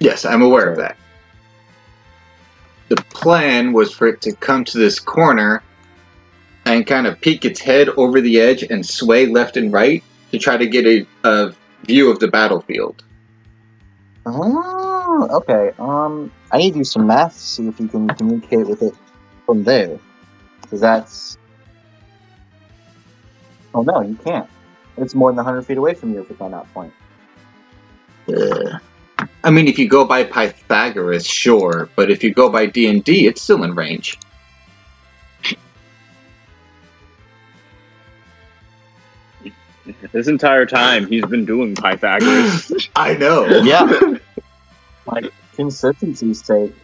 Yes, I'm aware of that. The plan was for it to come to this corner and kind of peek its head over the edge and sway left and right to try to get a, a view of the battlefield. Oh, okay. Um, I need to do some math to see if you can communicate with it from there, because that's. Oh no, you can't. It's more than 100 feet away from you if it's on that point. Uh, I mean, if you go by Pythagoras, sure, but if you go by D and D, it's still in range. This entire time, he's been doing Pythagoras. (laughs) I know. Yeah. (laughs) like consistency's sake,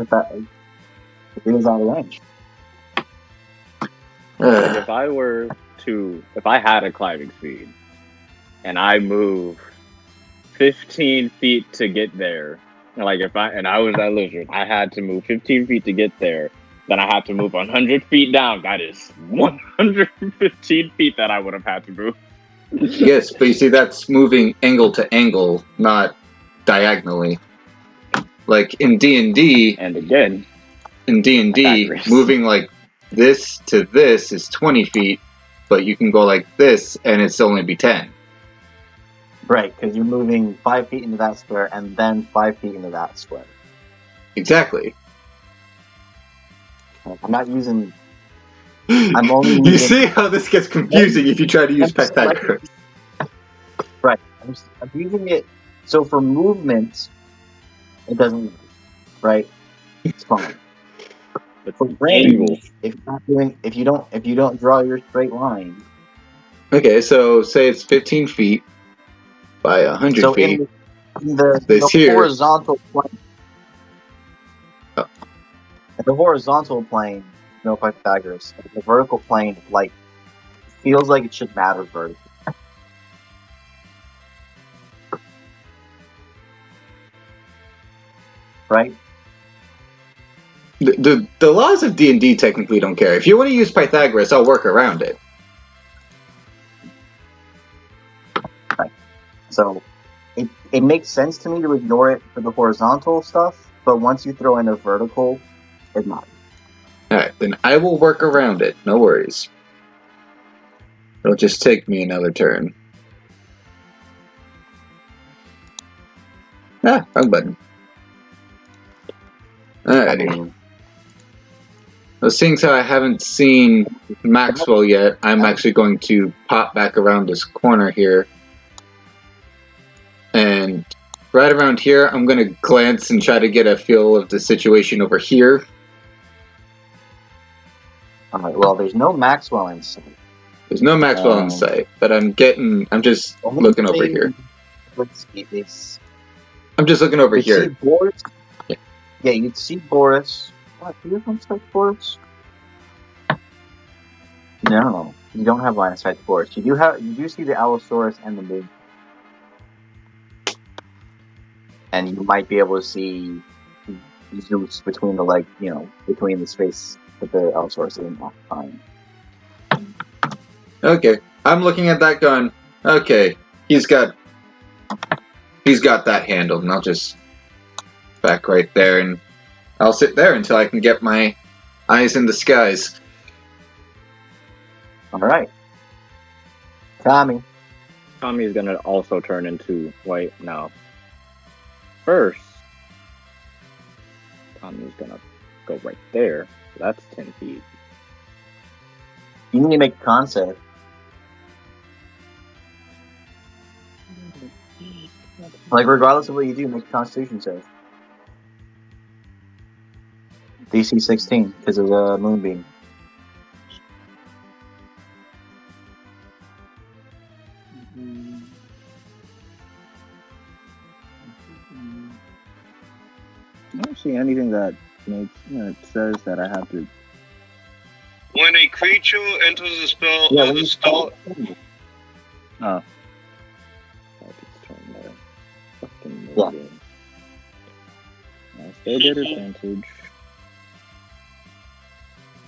if that if it is out of range. (sighs) Like, if I were to, if I had a climbing speed, and I move 15 feet to get there, like if I and I was that lizard, I had to move 15 feet to get there. Then I had to move 100 feet down. That is 115 feet that I would have had to move. yes, but you see, that's moving angle to angle, not diagonally. Like in D and D, And again, in D and D, moving like this to this is 20 feet, but you can go like this and it's only be 10. Right, because you're moving five feet into that square and then five feet into that square. Exactly. I'm not using. (laughs) I'm only you using- see how this gets confusing if you try to use I'm Pythagoras. Right. I'm, s- I'm using it so for movements, it doesn't. Right. It's fine. but For range, angle. if you're not doing, if you don't, if you don't draw your straight line, Okay, so say it's 15 feet by 100 so feet. in the, in the, This the here- horizontal plane. In the horizontal plane, no Pythagoras. The vertical plane, like, feels like it should matter vertically. Right? The, the, the laws of D&D technically don't care. If you want to use Pythagoras, I'll work around it. So it, it makes sense to me to ignore it for the horizontal stuff, but once you throw in a vertical, it matters. Alright, then I will work around it. No worries. It'll just take me another turn. Ah, wrong button. Alrighty. Well, seeing how I haven't seen Maxwell yet, I'm actually going to pop back around this corner here. And right around here, I'm going to glance and try to get a feel of the situation over here. All right, well, there's no Maxwell in sight. There's no Maxwell in Um, sight, but I'm getting, I'm just looking over here. Let's see, it's, I'm just looking over you'd see here. Boris. Yeah. Yeah, you'd see Boris. What? Do you have line of sight to Boris? No, you don't have line of sight to Boris. You do have. You do see the Allosaurus and the moon, and you might be able to see Zeus between the leg. You know, between the space that the Allosaurus is in occupying. Okay, I'm looking at that gun. Okay, he's got, he's got that handled, and I'll just back right there, and I'll sit there until I can get my Eyes in the skies. All right. Tommy. Tommy is gonna also turn into white now. First, Tommy's gonna go right there. That's ten feet. You need to make a concept. Like, regardless of what you do, make a constitution save. DC 16, because of the moonbeam. I don't see anything that makes that says that I have to. When a creature enters the spell Yeah, of oh. the spell, Oh. Fuck, it's turn there. Fucking Yeah. moving. I still get advantage.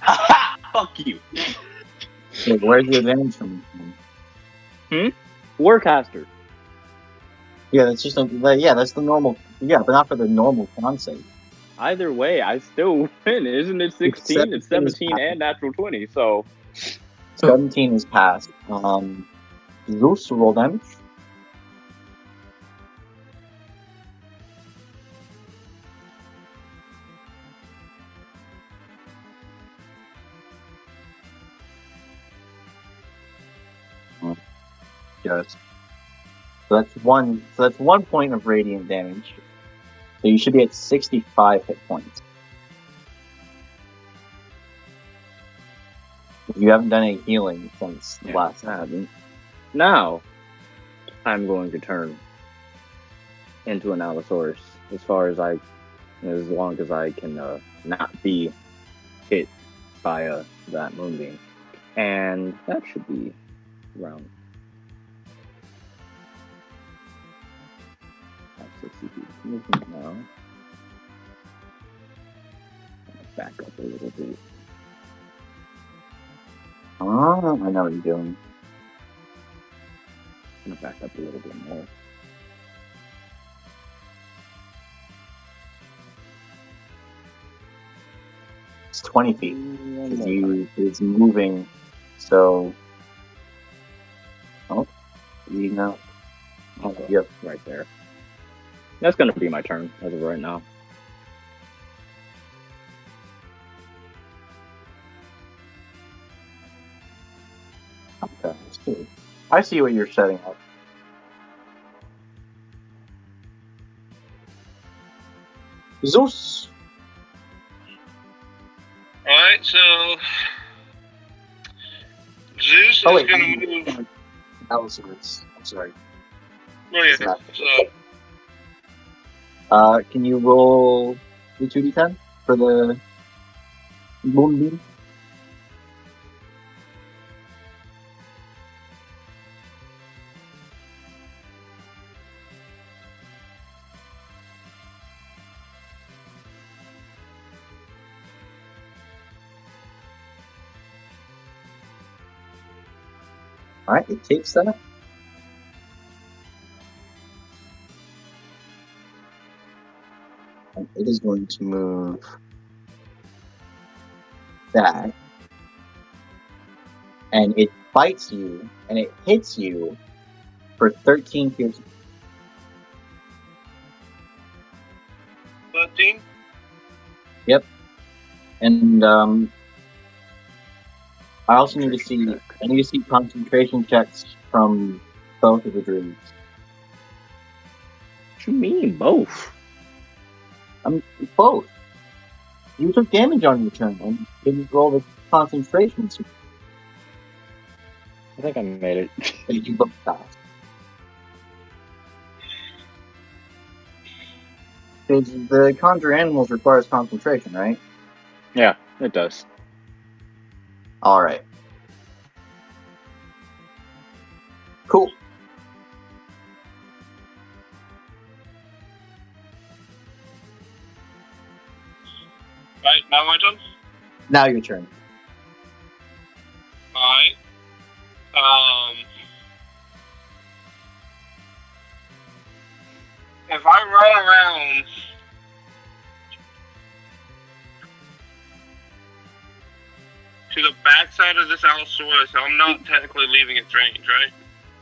Ha Fuck you. Like, where's the advantage from? Hmm? Warcaster. Yeah, that's just a, like, yeah, that's the normal. Yeah, but not for the normal con save. Either way, I still (laughs) win. Isn't it 16? It's 17 17 and natural 20. So 17 is passed. Um, Zeus roll damage. Yes. So that's one. So that's one point of radiant damage. So you should be at 65 hit points. You haven't done any healing since Yeah, last time. Now, I'm going to turn into an Allosaurus as far as I, as long as I can uh, not be hit by uh, that moonbeam, and that should be around. 60 feet of movement now. Back up a little bit. Oh, I know what you're doing. gonna back up a little bit more. It's 20 feet. One Because you is moving, so. Oh, you know. Okay, Yep. right there. That's gonna be my turn as of right now. Okay. I see. I see what you're setting up. Zeus. Alright, so Zeus Oh, is gonna move. That was Zeus. I'm sorry. Oh, yeah. Uh, can you roll the 2d10 for the moonbeam? Alright, it takes that. It is going to move that. And it bites you and it hits you for 13 piercing. 13. Yep. And um, I also need to see I need to see concentration checks from both of the druids. What you mean both? Um, both. You took damage on your turn and didn't roll the concentration so I think I made it. (laughs) you fast. Because the conjure animals requires concentration, right? yeah, it does. All right. Cool. Right, now my turn? Now your turn. Alright. Um. If I run around. to the backside of this Allosaurus, I'm not technically leaving its range, right?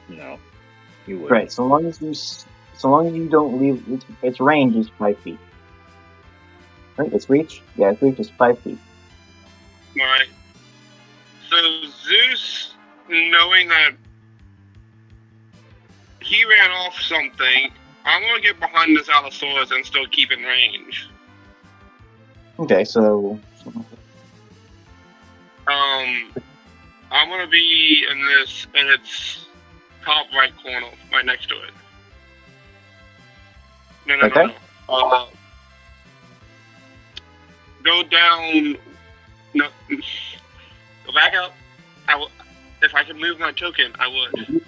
No, you would. Right. So long as you, so long as you don't leave its, its range is five feet. Right. Its reach. Yeah, its reach is five feet. Right. So Zeus, knowing that he ran off something, I'm gonna get behind this Allosaurus and still keep in range. Okay. So. Um, I'm gonna be in this in its top right corner, right next to it. No, no, Okay. no, no. Uh, go down. No, go back up. I will. If I could move my token, I would.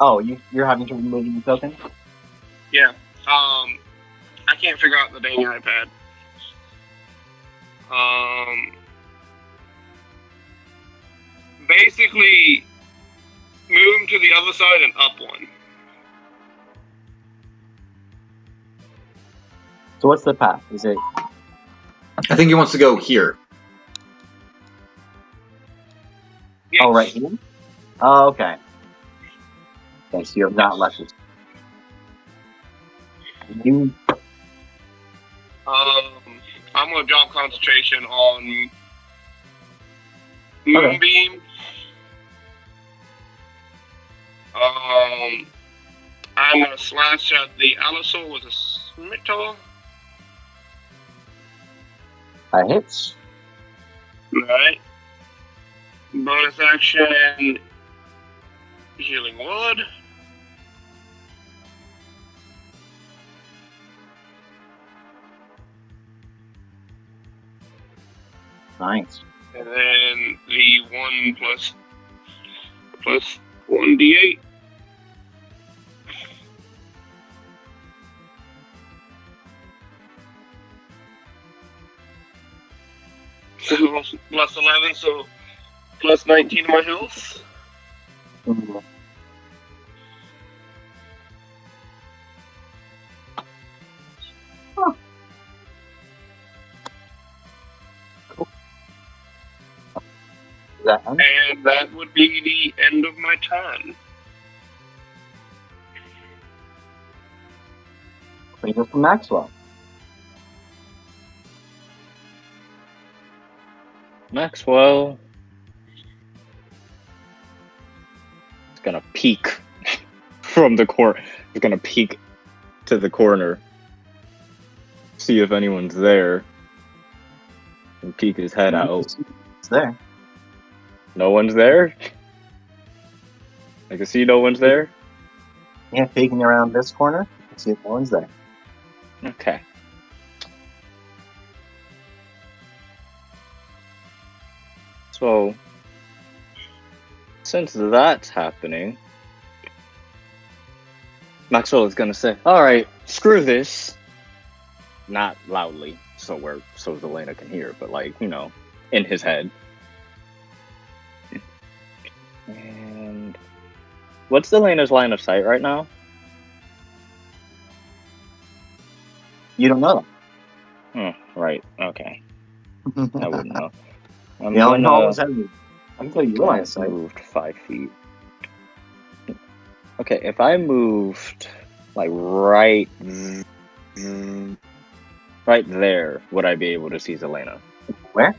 Oh, you you're having trouble moving the token. Yeah. Um, I can't figure out the dang iPad. Um, basically, move him to the other side and up one. So what's the path? Is it? I think he wants to go here. Yes. Oh, right here. Oh, okay. Okay, so you have not left it. You Um, I'm gonna drop concentration on Okay. Moonbeam. Um, I'm gonna slash at the Allosaur with a scimitar. That hits. Alright. Bonus action, healing word. Nice. And then the one plus plus one d eight. Plus eleven, so plus nineteen of my health. Mhm. That? And that would be the end of my turn. Brings us Maxwell. Maxwell is gonna peek (laughs) from the court. He's gonna peek to the corner, see if anyone's there, and peek his head out. It's there. No one's there. I can see no one's there. Yeah, peeking around this corner. See if no one's there. Okay. So, since that's happening, Maxwell is gonna say, "All right, screw this." Not loudly, so where so Zelena can hear, but like you know, in his head. And what's Zelena's line of sight right now? You don't know Hmm, right. Okay. I wouldn't know. (laughs) I'm only uh, gonna- hole is heavy. I can tell you your line of sight. moved five feet. Okay, if I moved like right, right there, would I be able to see Zelena Where?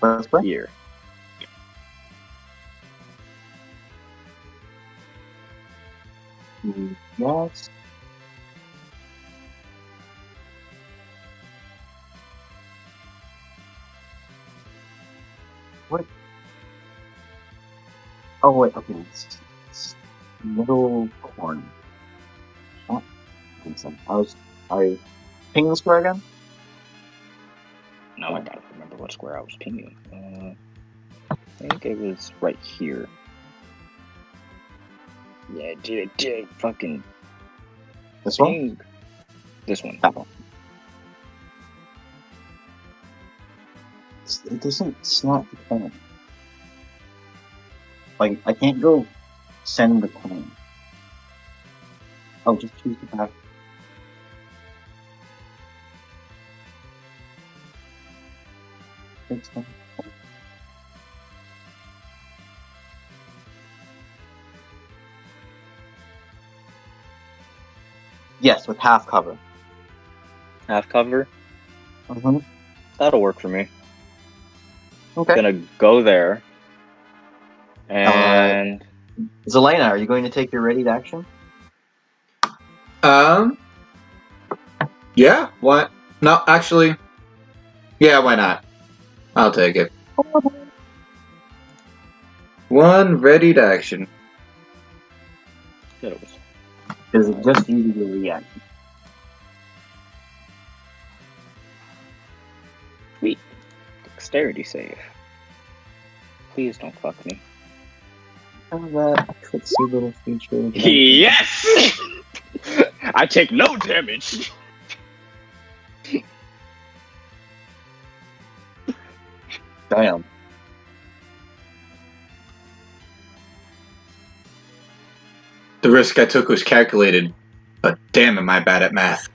First place? here? Yes. Oh wait, okay. It's, it's middle corner. Oh, I think. I was. I ping the square again. No, I gotta remember what square I was pinging. Uh, I think it was right here. Yeah, dude, dude, fucking This one. This one. That one. It doesn't snap the coin. Like I can't go send the coin. I'll just choose the path. Six, seven. Yes, with half cover. Half cover. Mm-hmm. That'll work for me. Okay. Gonna go there. And Zelena, are you going to take your ready to action? Um. Yeah. What? No, actually. Yeah. Why not? I'll take it. One ready to action. yeah, Is it just easy to react? Sweet. dexterity save. Please don't fuck me. Have that tricksy little feature. (laughs) Yes! (laughs) I take no damage. Damn. The risk I took was calculated, but damn, am I bad at math.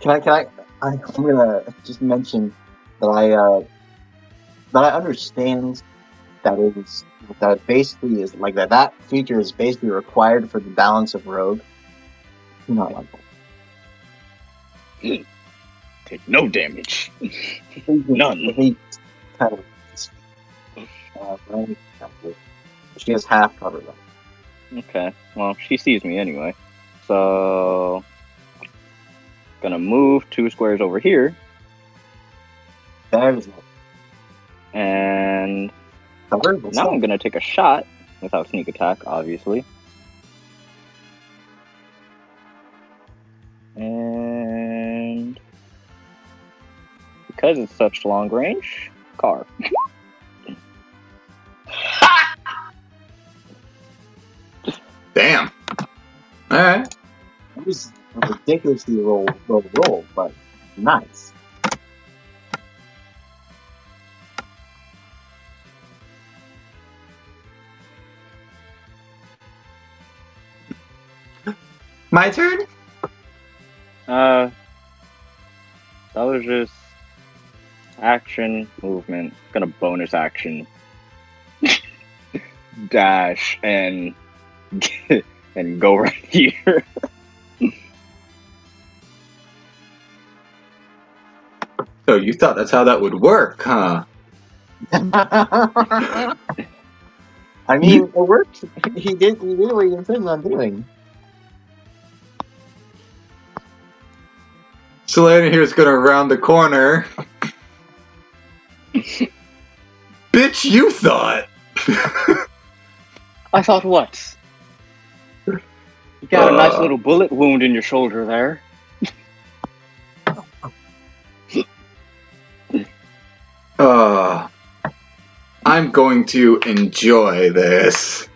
Can I? Can I? I I'm gonna just mention that I uh, that I understand that is that basically is like that. That feature is basically required for the balance of rogue. Not like that. Take no damage. (laughs) None. None. Kind of, uh? She has half cover though. Okay. Well, she sees me anyway. So gonna move two squares over here There's no and now that? I'm gonna take a shot without sneak attack, obviously. And because it's such long range, car. (laughs) Damn. All right. It was a ridiculously low, low roll, but nice. My turn. Uh, that was just action movement. Gonna bonus action (laughs) dash and (laughs) and go right here. (laughs) So you thought that's how that would work, huh? I mean, it worked. He did. He did what he intended on doing. Zelena here's gonna round the corner. (laughs) Bitch, you thought. I thought what? You got a nice Uh. little bullet wound in your shoulder there. Uh, I'm going to enjoy this.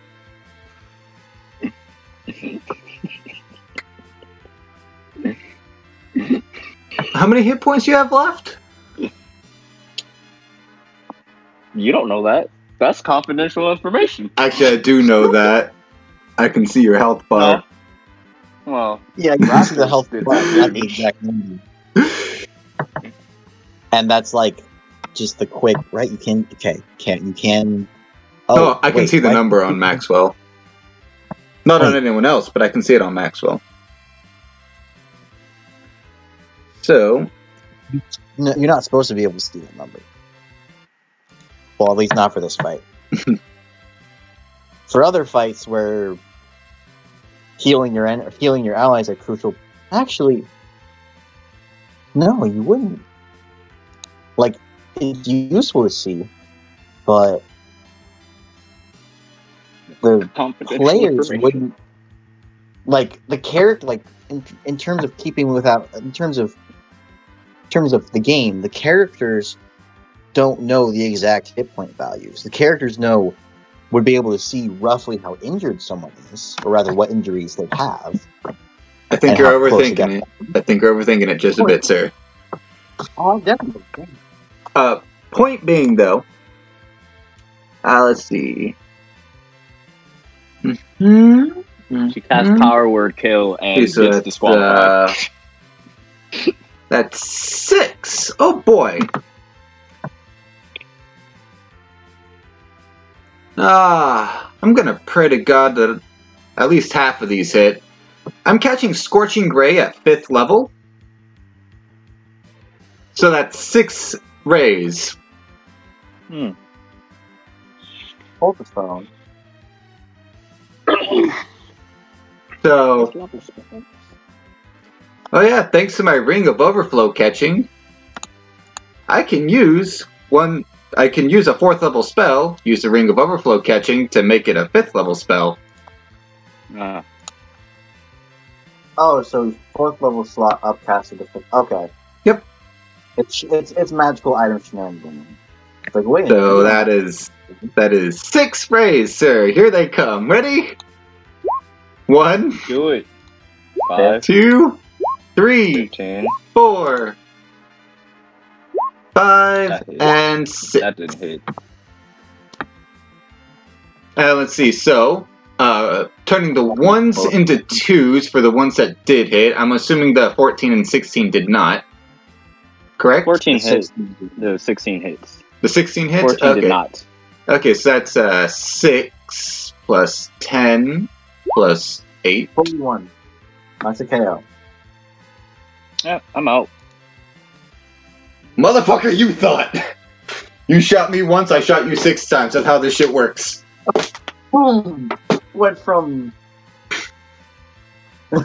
How many hit points you have left? You don't know that. That's confidential information. Actually, I do know that. I can see your health bar. Well, Yeah, you see the health bar, that not the (laughs) exact number. And that's like just the quick, right? You can okay, can't you can. Oh, I can wait, see the what? number on Maxwell. Not on hmm. anyone else, but I can see it on Maxwell. So, No, you're not supposed to be able to see that number. Well, at least not for this fight. (laughs) for other fights where healing your en- healing your allies are crucial, actually, no, you wouldn't. Like, it's useful to see, but the players wouldn't like the character like in, in terms of keeping without in terms of in terms of the game the characters don't know the exact hit point values the characters know would be able to see roughly how injured someone is or rather what injuries they have I think you're how close you overthinking it. I think you're overthinking it just a bit, sir. oh definitely Uh, point being, though, uh, let's see. Hmm. She casts Mhm. power word kill and He's gets at, disqualified. uh, (laughs) That's six. Oh boy. Ah, I'm gonna pray to God that at least half of these hit. I'm catching Scorching Ray at fifth level. So that's six rays. Hmm. Hold the phone. So, Level spells. Oh yeah, thanks to my Ring of Overflow catching, I can use one. I can use a fourth level spell, use the Ring of Overflow catching to make it a fifth level spell. Ah, Oh, so fourth level slot upcasted to fifth. Okay. Yep. It's it's it's magical item shenanigans. It's like wait. So that is that is six rays, sir. Here they come. Ready? One, do it. Five, two, three, fifteen. four, five, and six. That didn't hit. Uh, let's see. So, uh, turning the ones into twos for the ones that did hit. I'm assuming the 14 and 16 did not. Correct? 14 hits. Six- The 16 hits. The 16 hits. 14 okay. did not. Okay, so that's uh, six plus 10 plus eight. Forty-one. That's a KO. Yeah, I'm out. Motherfucker, you thought. You shot me once, I shot you six times. That's how this shit works. Boom. Went from (laughs)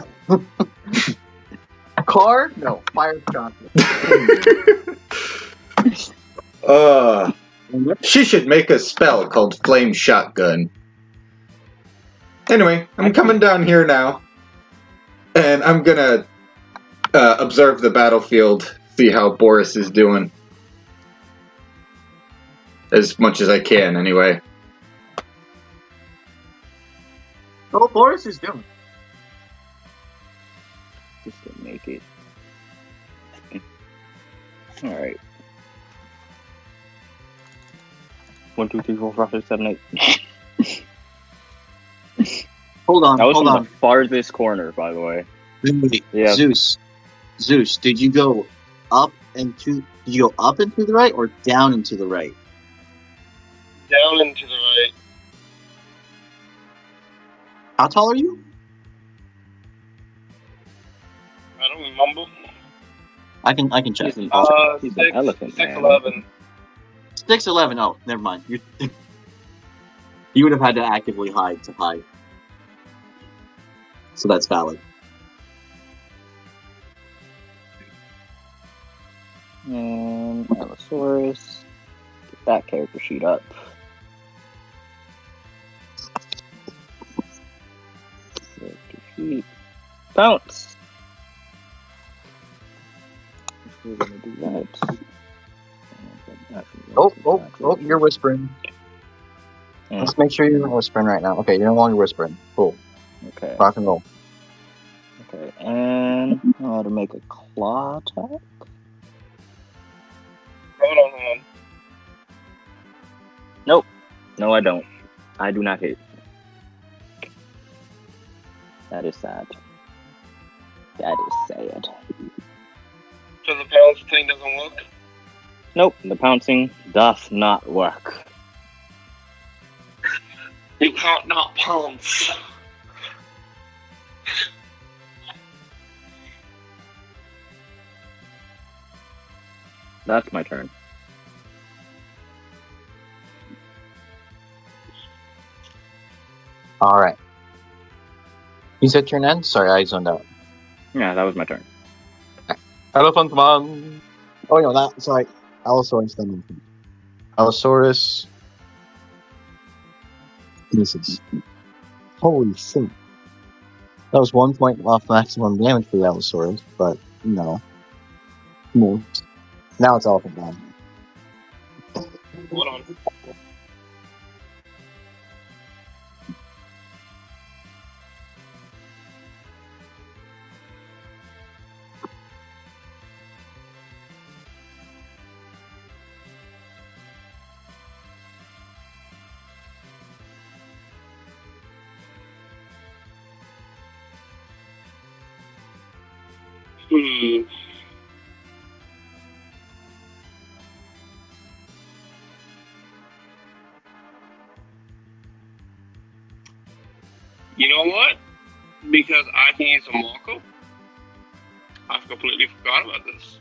car? No, fire shot. (laughs) uh, she should make a spell called Flame Shotgun. Anyway, I'm coming down here now, and I'm gonna uh, observe the battlefield, see how Boris is doing. As much as I can, anyway. Oh, Boris is doing. Just to make it. Alright. One, two, three, four, five, six, seven, eight. Hold on, That was hold from on. the farthest corner, by the way. Wait, Yeah. Zeus, Zeus, did you go up and to? Did you go up and to the right or down and to the right? Down and to the right. How tall are you? I don't remember. I can I can check. He's an, Uh, he's six, an elephant, six man. eleven. Six eleven. Oh, never mind. You (laughs) you would have had to actively hide to hide. So that's valid. And Allosaurus. Get that character sheet up. Character sheet. Bounce! We're gonna do that. Oh, oh, oh! You're whispering. Yeah. Let's make sure you're whispering right now. Okay, you're no longer whispering. Cool. Okay. Rock and roll. Okay. And how to make a claw attack? Hold on, hold on. No, I don't. I do not hit. That is sad. That is sad. So the pounds thing doesn't work. Nope, the pouncing doth not work. You can't not pounce. That's my turn. All right. You said turn end. Sorry, I zoned out. Yeah, that was my turn. Elephant man. Oh no, that sorry. Allosaurus then. Allosaurus misses. Holy shit. That was one point off maximum damage for the Allosaurus, but no. Moved. Now it's elephant man. Hold on. Hmm. You know what? Because I can use a Mako. I've completely forgot about this.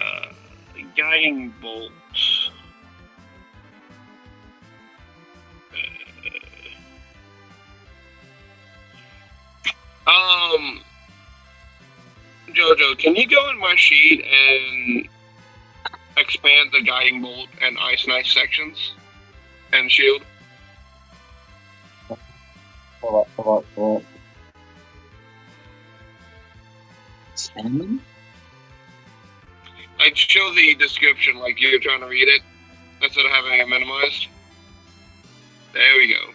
Uh, guiding bolt. Uh, um, Jojo, can you go in my sheet and expand the guiding bolt and ice knife sections and shield? Hold up. Ten? Like show the description like you're trying to read it instead of having it minimized. There we go.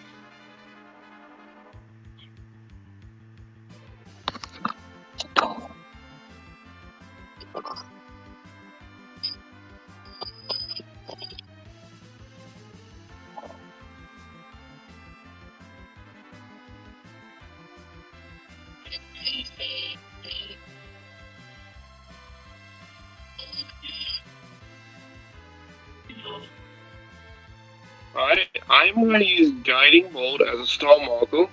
Guiding Bolt as a storm marker.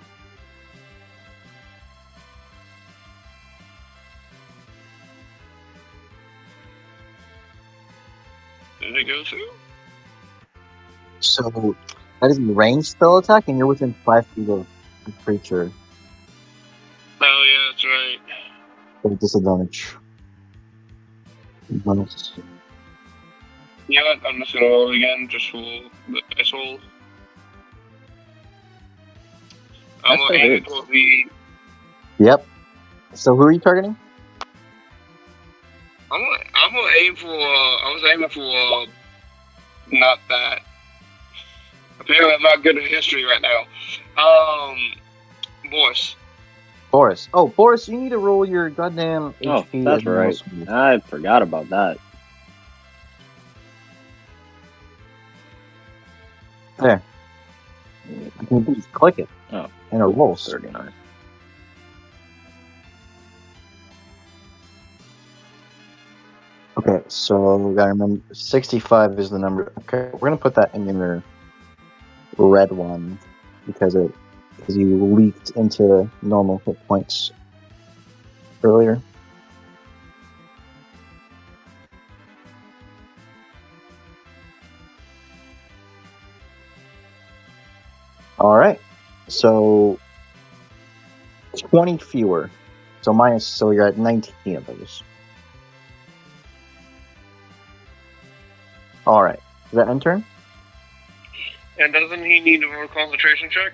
Did it go through? So that is range spell attack, and you're within five feet of the creature Oh, yeah, that's right. with disadvantage. Bonus. You know what? I'm just to roll again just for the dice roll. I'm That's going to aim for the. Yep. So who are you targeting? I'm gonna, I'm gonna aim for. Uh, I was aiming for. Uh, not that. Apparently, I'm not good at history right now. Um, Boris. Boris. Oh, Boris, you need to roll your goddamn HP Oh, that's right. I forgot about that. There. You can just click it. Oh. And a roll 39. Okay, so we gotta remember 65 is the number. Okay, we're gonna put that in your red one because it because you leaked into normal hit points earlier. All right, so 20 fewer. So minus, so you're at 19 of those. All right, is that end turn? And doesn't he need a more concentration check?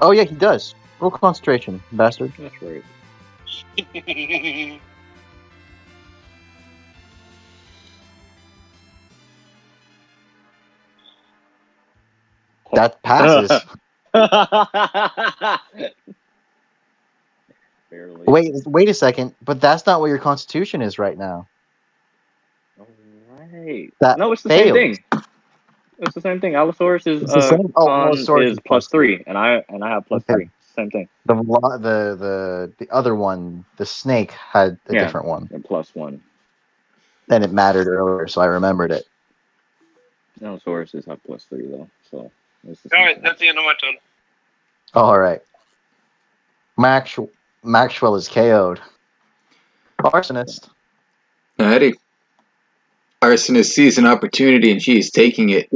Oh yeah, he does. Roll concentration, bastard. That's right. (laughs) That passes. (laughs) Barely. (laughs) wait, wait a second. But that's not what your constitution is right now. Alright. That No, it's the failed. same thing. It's the same thing. Allosaurus is It's uh? Oh, Allosaurus is plus plus three, and I and I have plus Okay. three. Same thing. The the the the other one, the snake, had a Yeah. different one, And plus one. and it mattered earlier, so I remembered it. Allosaurus is have plus three though, so. It's the All same right, that's the end of my turn. All right, Max Maxwell is KO'd. Arsonist. Alrighty. Arsonist sees an opportunity and she's taking it.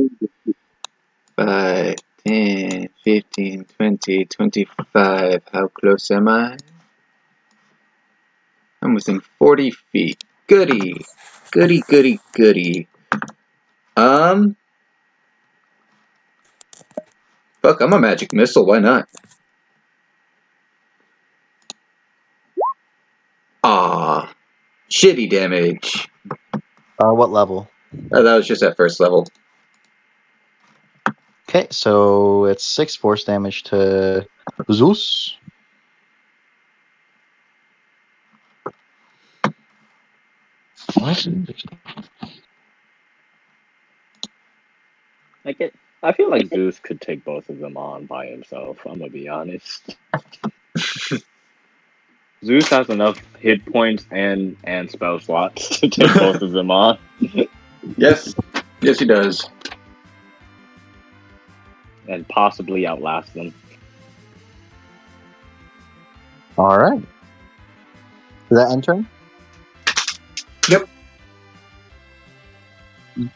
5, 10, 15, 20, 25. How close am I? I'm within 40 feet. Goody. Goody, goody, goody. Um. Fuck, I'm a magic missile. Why not? Ah, shitty damage. Uh, what level? Uh, that was just at first level. Okay, so it's six force damage to Zeus. What? I get. I feel like Zeus could take both of them on by himself. I'm gonna be honest. (laughs) Zeus has enough hit points and and spell slots to take both of them on. Yes. Yes, he does. and possibly outlast them. All right. Is that end turn? Yep.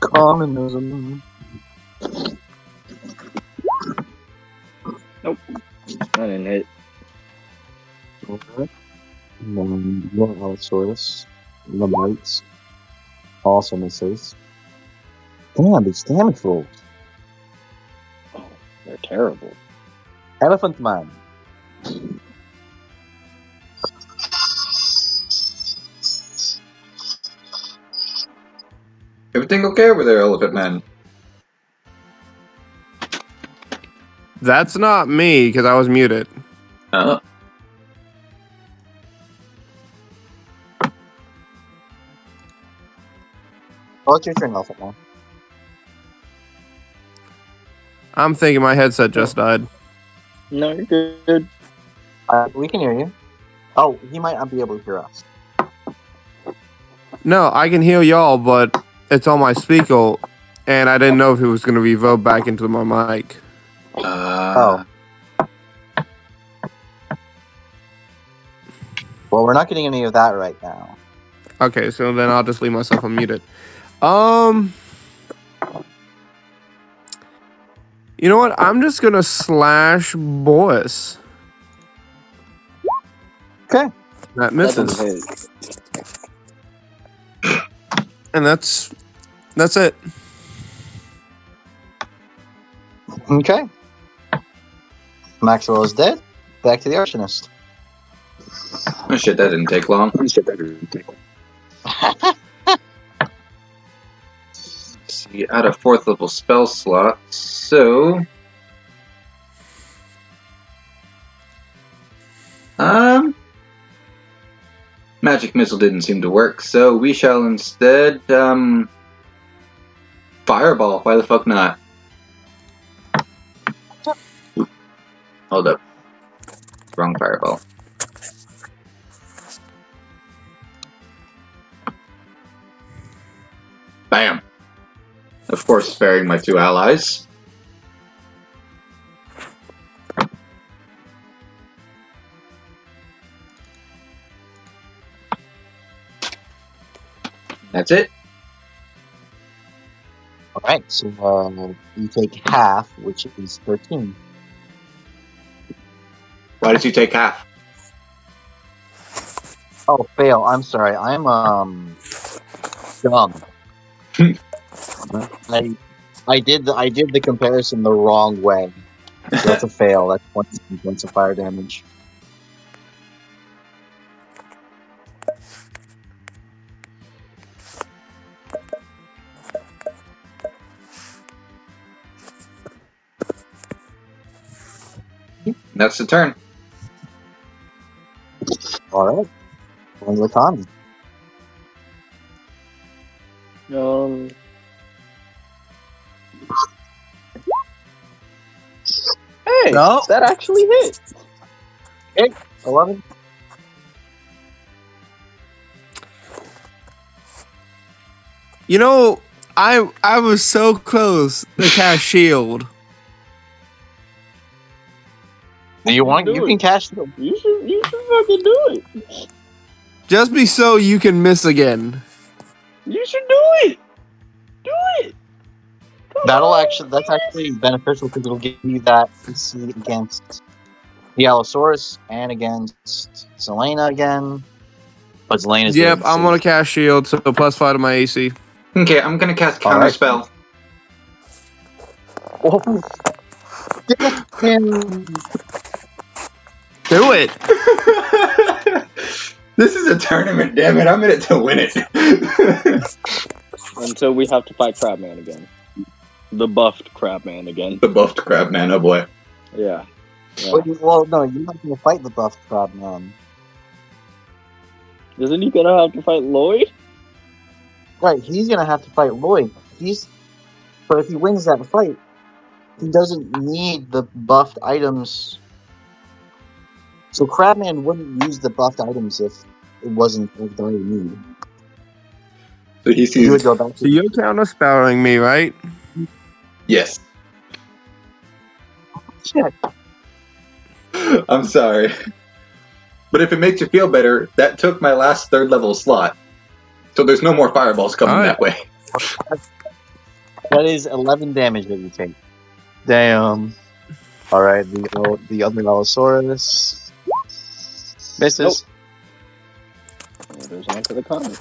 Communism. I didn't hit. Okay. And then your Allosaurus. The mites. Also misses. Damn, these damage rolls. Oh, they're terrible. Elephant Man. Everything okay over there, Elephant Man? That's not me because I was muted. Oh, it's your turn, Elephant Man. I'm thinking my headset just died. No, you're good. Uh, we can hear you. Oh, he might not be able to hear us. No, I can hear y'all, but it's on my speaker, and I didn't know if it was going to reverb back into my mic. uh, Well, we're not getting any of that right now. Okay, so then I'll just leave myself unmuted. Um, you know what? I'm just gonna slash Boris. Okay. That That misses, doesn't and that's that's it. Okay. Maxwell is dead. Back to the arsonist. oh shit, that didn't take long. (laughs) See, add a fourth level spell slot. So, um, magic missile didn't seem to work. So we shall instead, um, fireball. Why the fuck not? Hold up. Wrong fireball. Bam. Of course, sparing my two allies. That's it. All right, so uh, you take half, which is 13. Why did you take half? Oh, fail. I'm sorry. I'm um dumb. (laughs) I I did the I did the comparison the wrong way. So that's a fail. That's one points of fire damage. That's the turn. All right. And Latani. Um. Hey, No. that actually hit. 11. You know, I I was so close to cast shield. Do you want Do you it. can cash the You should, you should fucking do it. Just be so you can miss again. You should do it. Do it. Come That'll on, actually that's yes. actually beneficial because it'll give you that PC against the Allosaurus and against Zelena again. But Zelena's Yep, I'm the gonna cast shield, so plus five to my AC. Okay, I'm gonna cast counter right. spell. Oh, damn. Do it. (laughs) this is a tournament, damn it! I'm in it to win it. (laughs) Until we have to fight Crabman again. The buffed Crabman again. the buffed Crabman, oh boy. Yeah. yeah. Well, you- well, no, you're not going to fight the buffed Crabman. Isn't he gonna have to fight Lloyd? Right, he's going to have to fight Lloyd. He's, but if he wins that fight, he doesn't need the buffed items. So Crabman wouldn't use the buffed items if it wasn't a dire need. So he He would go back So to you're counter spelling me, right? Yes. shit. (laughs) I'm sorry. But if it makes you feel better, that took my last third level slot. So there's no more fireballs coming Ah. that way. That is 11 damage that you take. Damn. Alright, the the other Allosaurus. Misses. It goes on to the comic.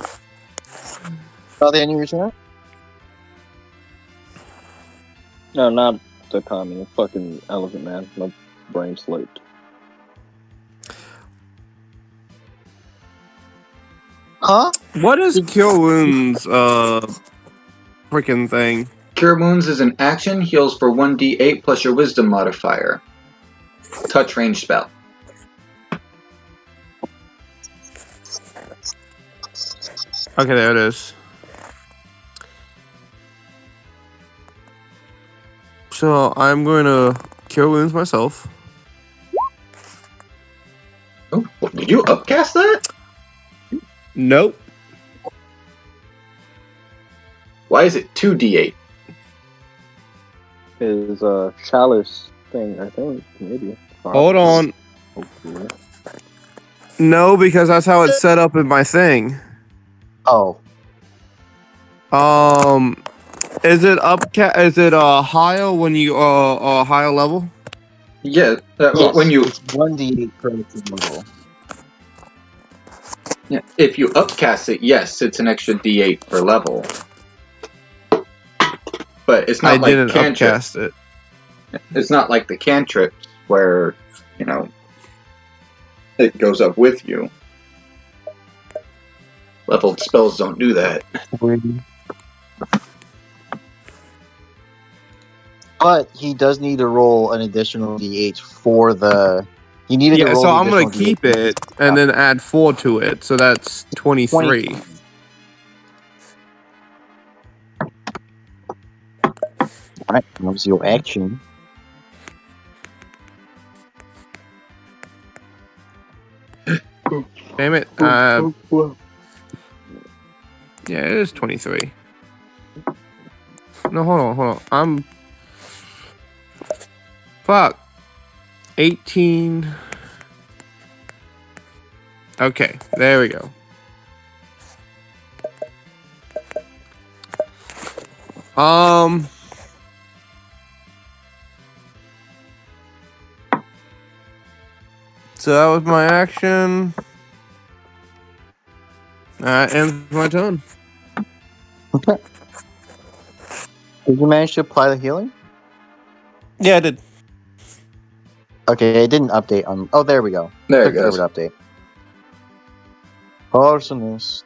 Are the any return? No, not the commie. Fucking elephant man. My brain slipped. Huh? What is Cure Wounds uh freaking thing? Cure Wounds is an action, heals for 1d8 plus your wisdom modifier. Touch range spell. Okay, there it is. So I'm going to cure wounds myself. Oh, did you upcast that? Nope. Why is it 2d8? Is a chalice thing, I think. Maybe. Hold on. Hopefully. No, because that's how it's set up in my thing. Oh. Um, is it up? Is it uh higher when you uh uh higher level? Yeah, uh, Yes, when you it's 1d8 per level. yeah, if you upcast it, yes, it's an extra d8 per level. But it's not I like didn't cantrip. upcast it. It's not like the cantrips where you know it goes up with you. Leveled spells don't do that. But he does need to roll an additional d8 for the. He needed to Yeah, roll so I'm gonna keep D8. it and then add four to it, so that's twenty three. 20. Alright, that was your action. Damn it! Uh, yeah, it is twenty three. No, hold on, hold on. I'm fuck eighteen. Okay, there we go. Um. So that was my action. That ends my turn. Okay. Did you manage to apply the healing? Yeah, I did. Okay, it didn't update on. Oh, there we go. There it goes. update. Arsonist.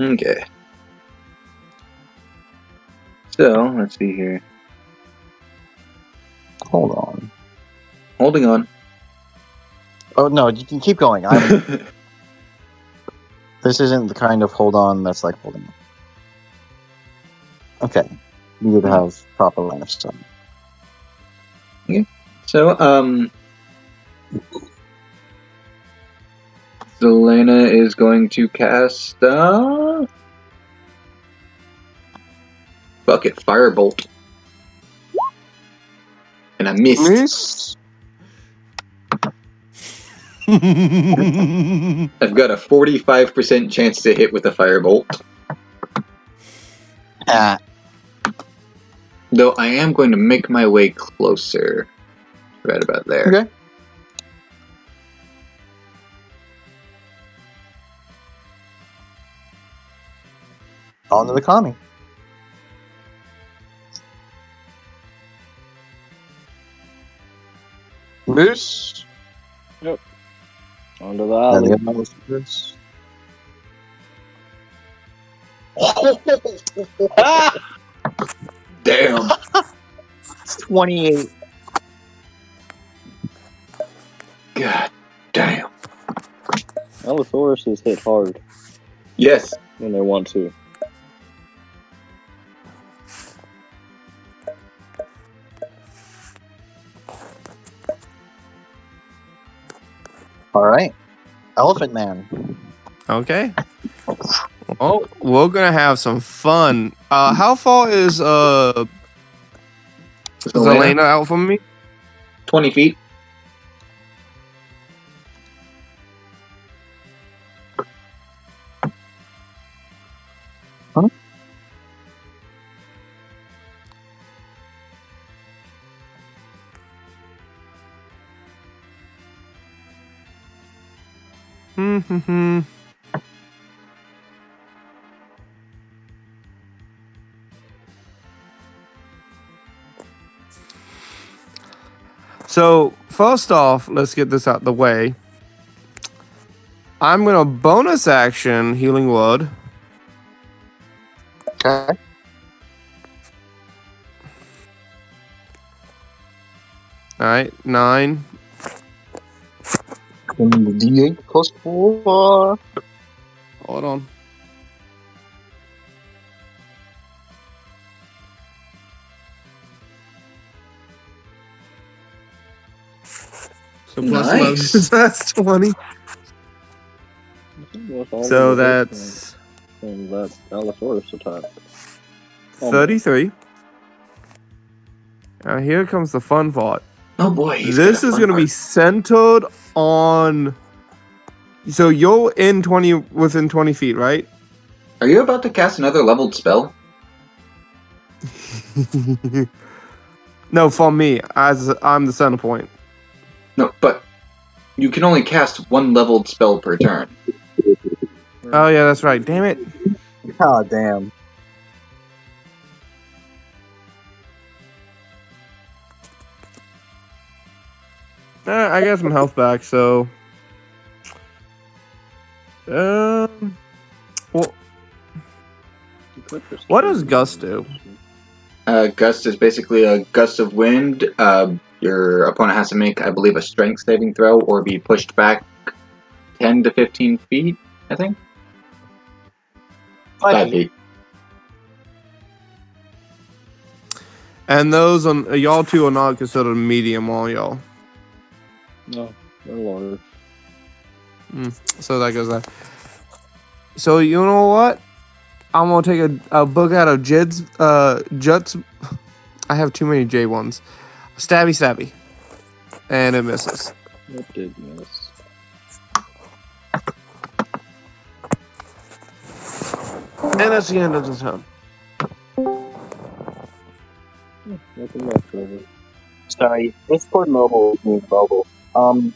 Okay. So let's see here. Hold on. Holding on. Oh no, you can keep going. I'm, (laughs) this isn't the kind of hold on that's like holding on. Okay. You need to have proper line of sight. so um, Zelena is going to cast uh, bucket firebolt, and I missed. Miss. (laughs) I've got a forty-five percent chance to hit with a firebolt. Ah, Though I am going to make my way closer. Right about there. okay. On to the commie. Moose. Onto the And alley. the other was Moose. (laughs) Damn. 28. God damn. Allosaurus is hit hard Yes. when they want to. Elephant Man. okay. Oh, we're gonna have some fun. Uh, how far is uh Selena, Zelena out from me? Twenty feet. So first off, let's get this out the way. I'm gonna bonus action healing word. Okay. All right, nine. And the D8 plus four. Hold on. So plus Nice. 11, (laughs) that's 20. So that's And that Allosaurus attack. Oh, um, 33. Now here comes the fun part. Oh boy, this is going to be centered on. So you're in 20 within 20 feet, right? Are you about to cast another leveled spell? (laughs) no, for me, as I'm the center point. No, but you can only cast one leveled spell per turn. Oh yeah, that's right. Damn it. Oh damn. Uh, I got some health back, so. Um. Well, what does gust do? Uh, gust is basically a gust of wind. Uh, your opponent has to make, I believe, a strength saving throw or be pushed back 10 to 15 feet, I think. 5 feet. And those on y'all two are not considered medium, all y'all. No, they're large. So that goes that. So you know what? I'm gonna take a, a book out of Jed's uh Jut's. I have too many J ones. Stabby stabby. And it misses. It did miss. And that's the end of the turn. Nothing left, Trevor. Sorry, Discord mobile means mobile. Um,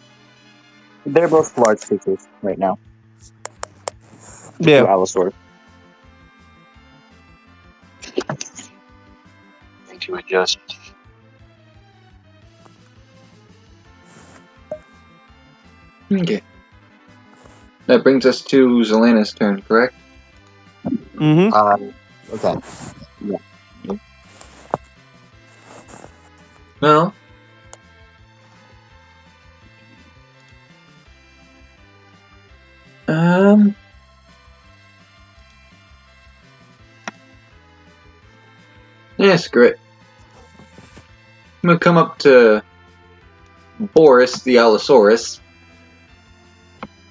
they're both large creatures right now. Yeah. Allosaur. Need to adjust. Okay. That brings us to Zelena's turn, correct? Mm-hmm. Um, okay. Well. Um. Yeah, screw it. I'm gonna come up to Boris the Allosaurus.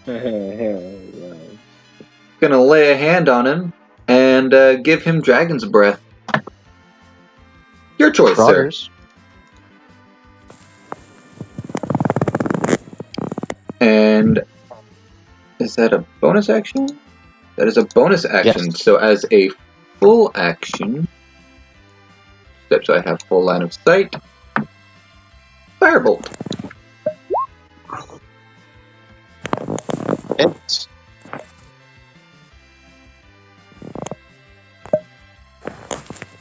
(laughs) Gonna lay a hand on him and uh, give him Dragon's Breath. Your choice, sir. And is that a bonus action? That is a bonus action. So as a full action, so I have full line of sight. Firebolt. It's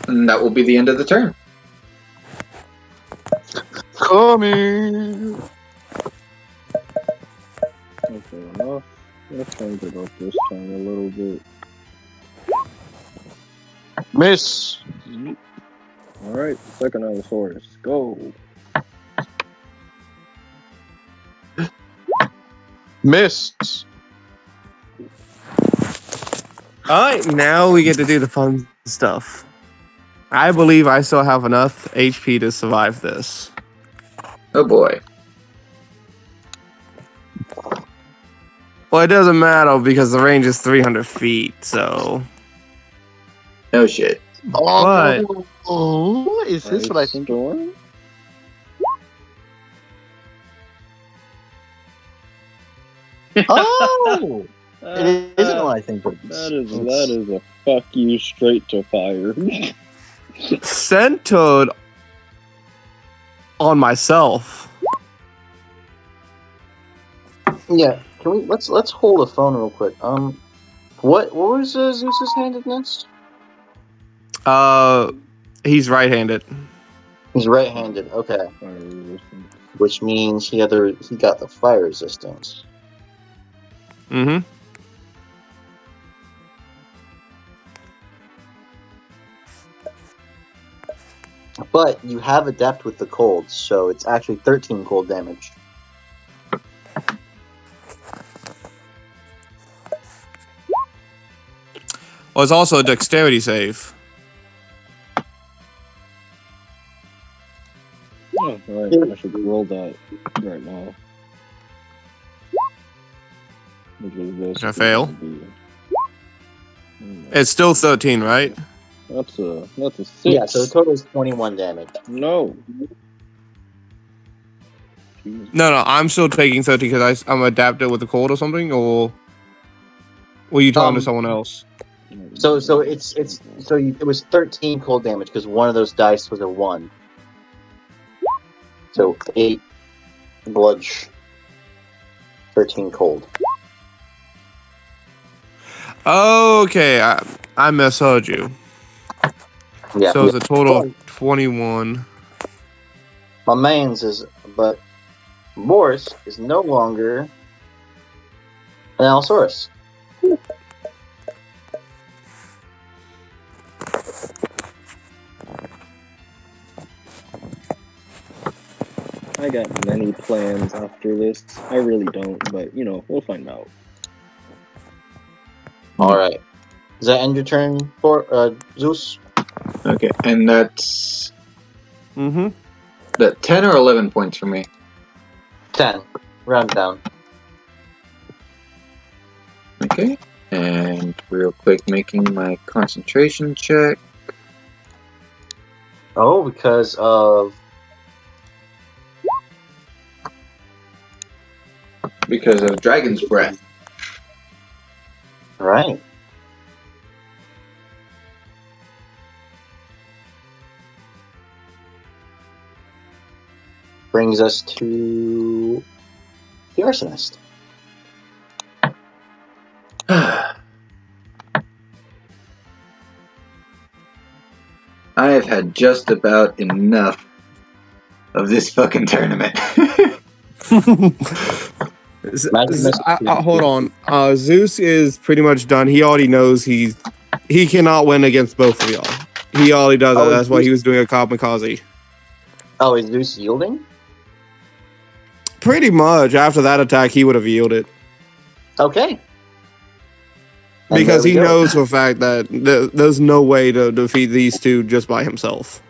And that will be the end of the turn. coming. Okay, enough. Let's change it up this time a little bit. Miss. Alright, second Allosaurus. Go. Missed. Alright, now we get to do the fun stuff. I believe I still have enough HP to survive this. Oh boy. Well, it doesn't matter because the range is 300 feet, so. No shit. Oh, oh, is this what I Ice think? Storm? Oh, (laughs) it isn't Uh, what I think it That is. is that is a fuck you straight to fire. (laughs) Centered on myself. Yeah, can we let's let's hold a phone real quick. Um, what what was uh, Zeus's handedness? Uh, he's right-handed. He's right-handed. Okay, which means he other he got the fire resistance. Mm-hmm. But you have adept with the cold, so it's actually 13 cold damage. Well, it's also a dexterity save. Oh, right. I should roll that right now. Because this Did I fail? gonna be- Hmm, It's still 13, right? That's a that's a six. Yeah, so the total is 21 damage. no. No, no, I'm still taking 13 because I'm adapted with the cold or something, or were you talking Um, to someone else? So so it's it's so you, it was 13 cold damage because one of those dice was a one. So eight bludge, 13 cold. Okay, I, I misheard you. Yeah. So it's a total of 21. My man's is, but Boris is no longer an Allosaurus. I got many plans after this. I really don't, but you know, we'll find out. All right. Does that end your turn for uh, Zeus? Okay, and that's Mm-hmm. that ten or eleven points for me. Ten. Round down. Okay, and real quick, making my concentration check. Oh, because of Because of Dragon's Breath. Right. Brings us to the arsonist. (sighs) I have had just about enough of this fucking tournament. (laughs) (laughs) Z- Imagine Z- this- I- I- hold on. Uh, Zeus is pretty much done. He already knows he's he cannot win against both of y'all. He already does Oh, that. That's why he was doing a kamikaze. Oh, is Zeus yielding? Pretty much after that attack, he would have yielded Okay. And because he go. knows for a fact that th- there's no way to defeat these two just by himself.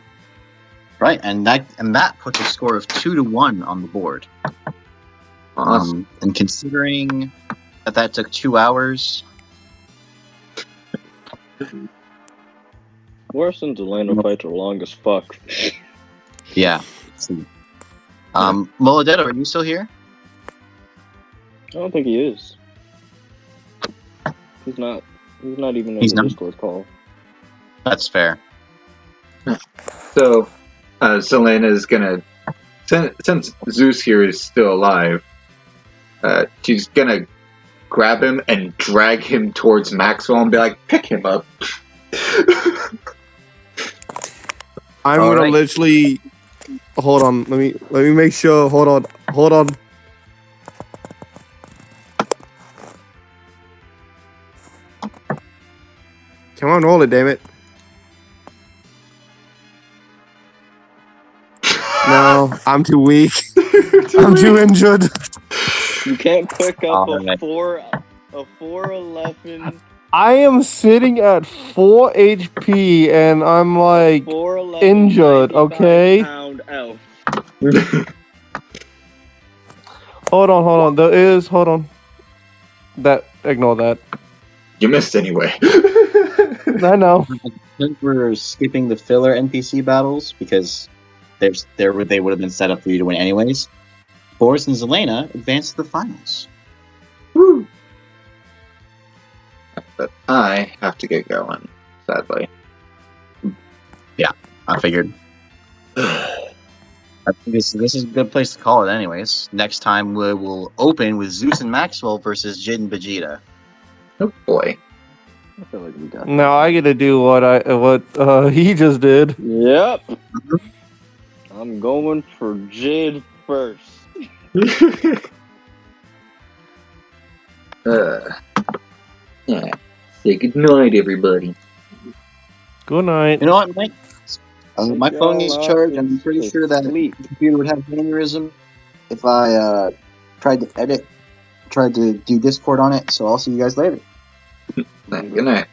Right, and that and that puts a score of two to one on the board. Awesome. Um, and considering that that took two hours, Worse than Delano fights are long as fuck. yeah. let's see. Um, Molodetto, are you still here? I don't think he is. He's not. He's not even in He's the not? Discord call. That's fair. So, uh, Zelena is gonna, since, since Zeus here is still alive, uh, she's gonna grab him and drag him towards Maxwell and be like, "Pick him up." (laughs) I'm All gonna right. literally hold on. Let me let me make sure. Hold on. Hold on. Come on, roll it, damn it. (laughs) No, I'm too weak. I'm too injured. (laughs) (laughs) You can't pick up a Alright. four, a four eleven, I am sitting at 4 HP and I'm like four eleven. Injured, okay? (laughs) Hold on, hold on. There is hold on. That ignore that. you missed anyway. (laughs) I know. I think we're skipping the filler NPC battles because there's there would they would have been set up for you to win anyways. Boris and Zelena advance to the finals. Woo. But I have to get going, sadly. Yeah, I figured. (sighs) I think this, this is a good place to call it, anyways. Next time we will open with Zeus and Maxwell versus Jid and Vegeta. Oh boy. I feel like we got. Now I get to do what I what uh, (laughs) he just did. Yep. I'm going for Jid first. Uh, yeah. Say good night, everybody. Good night. You know what, Mike? Uh, my Good phone needs job, charge. I'm pretty Alex. sure that Sleep. the computer would have aneurysm if I uh, tried to edit, tried to do Discord on it. So I'll see you guys later. (laughs) Good night.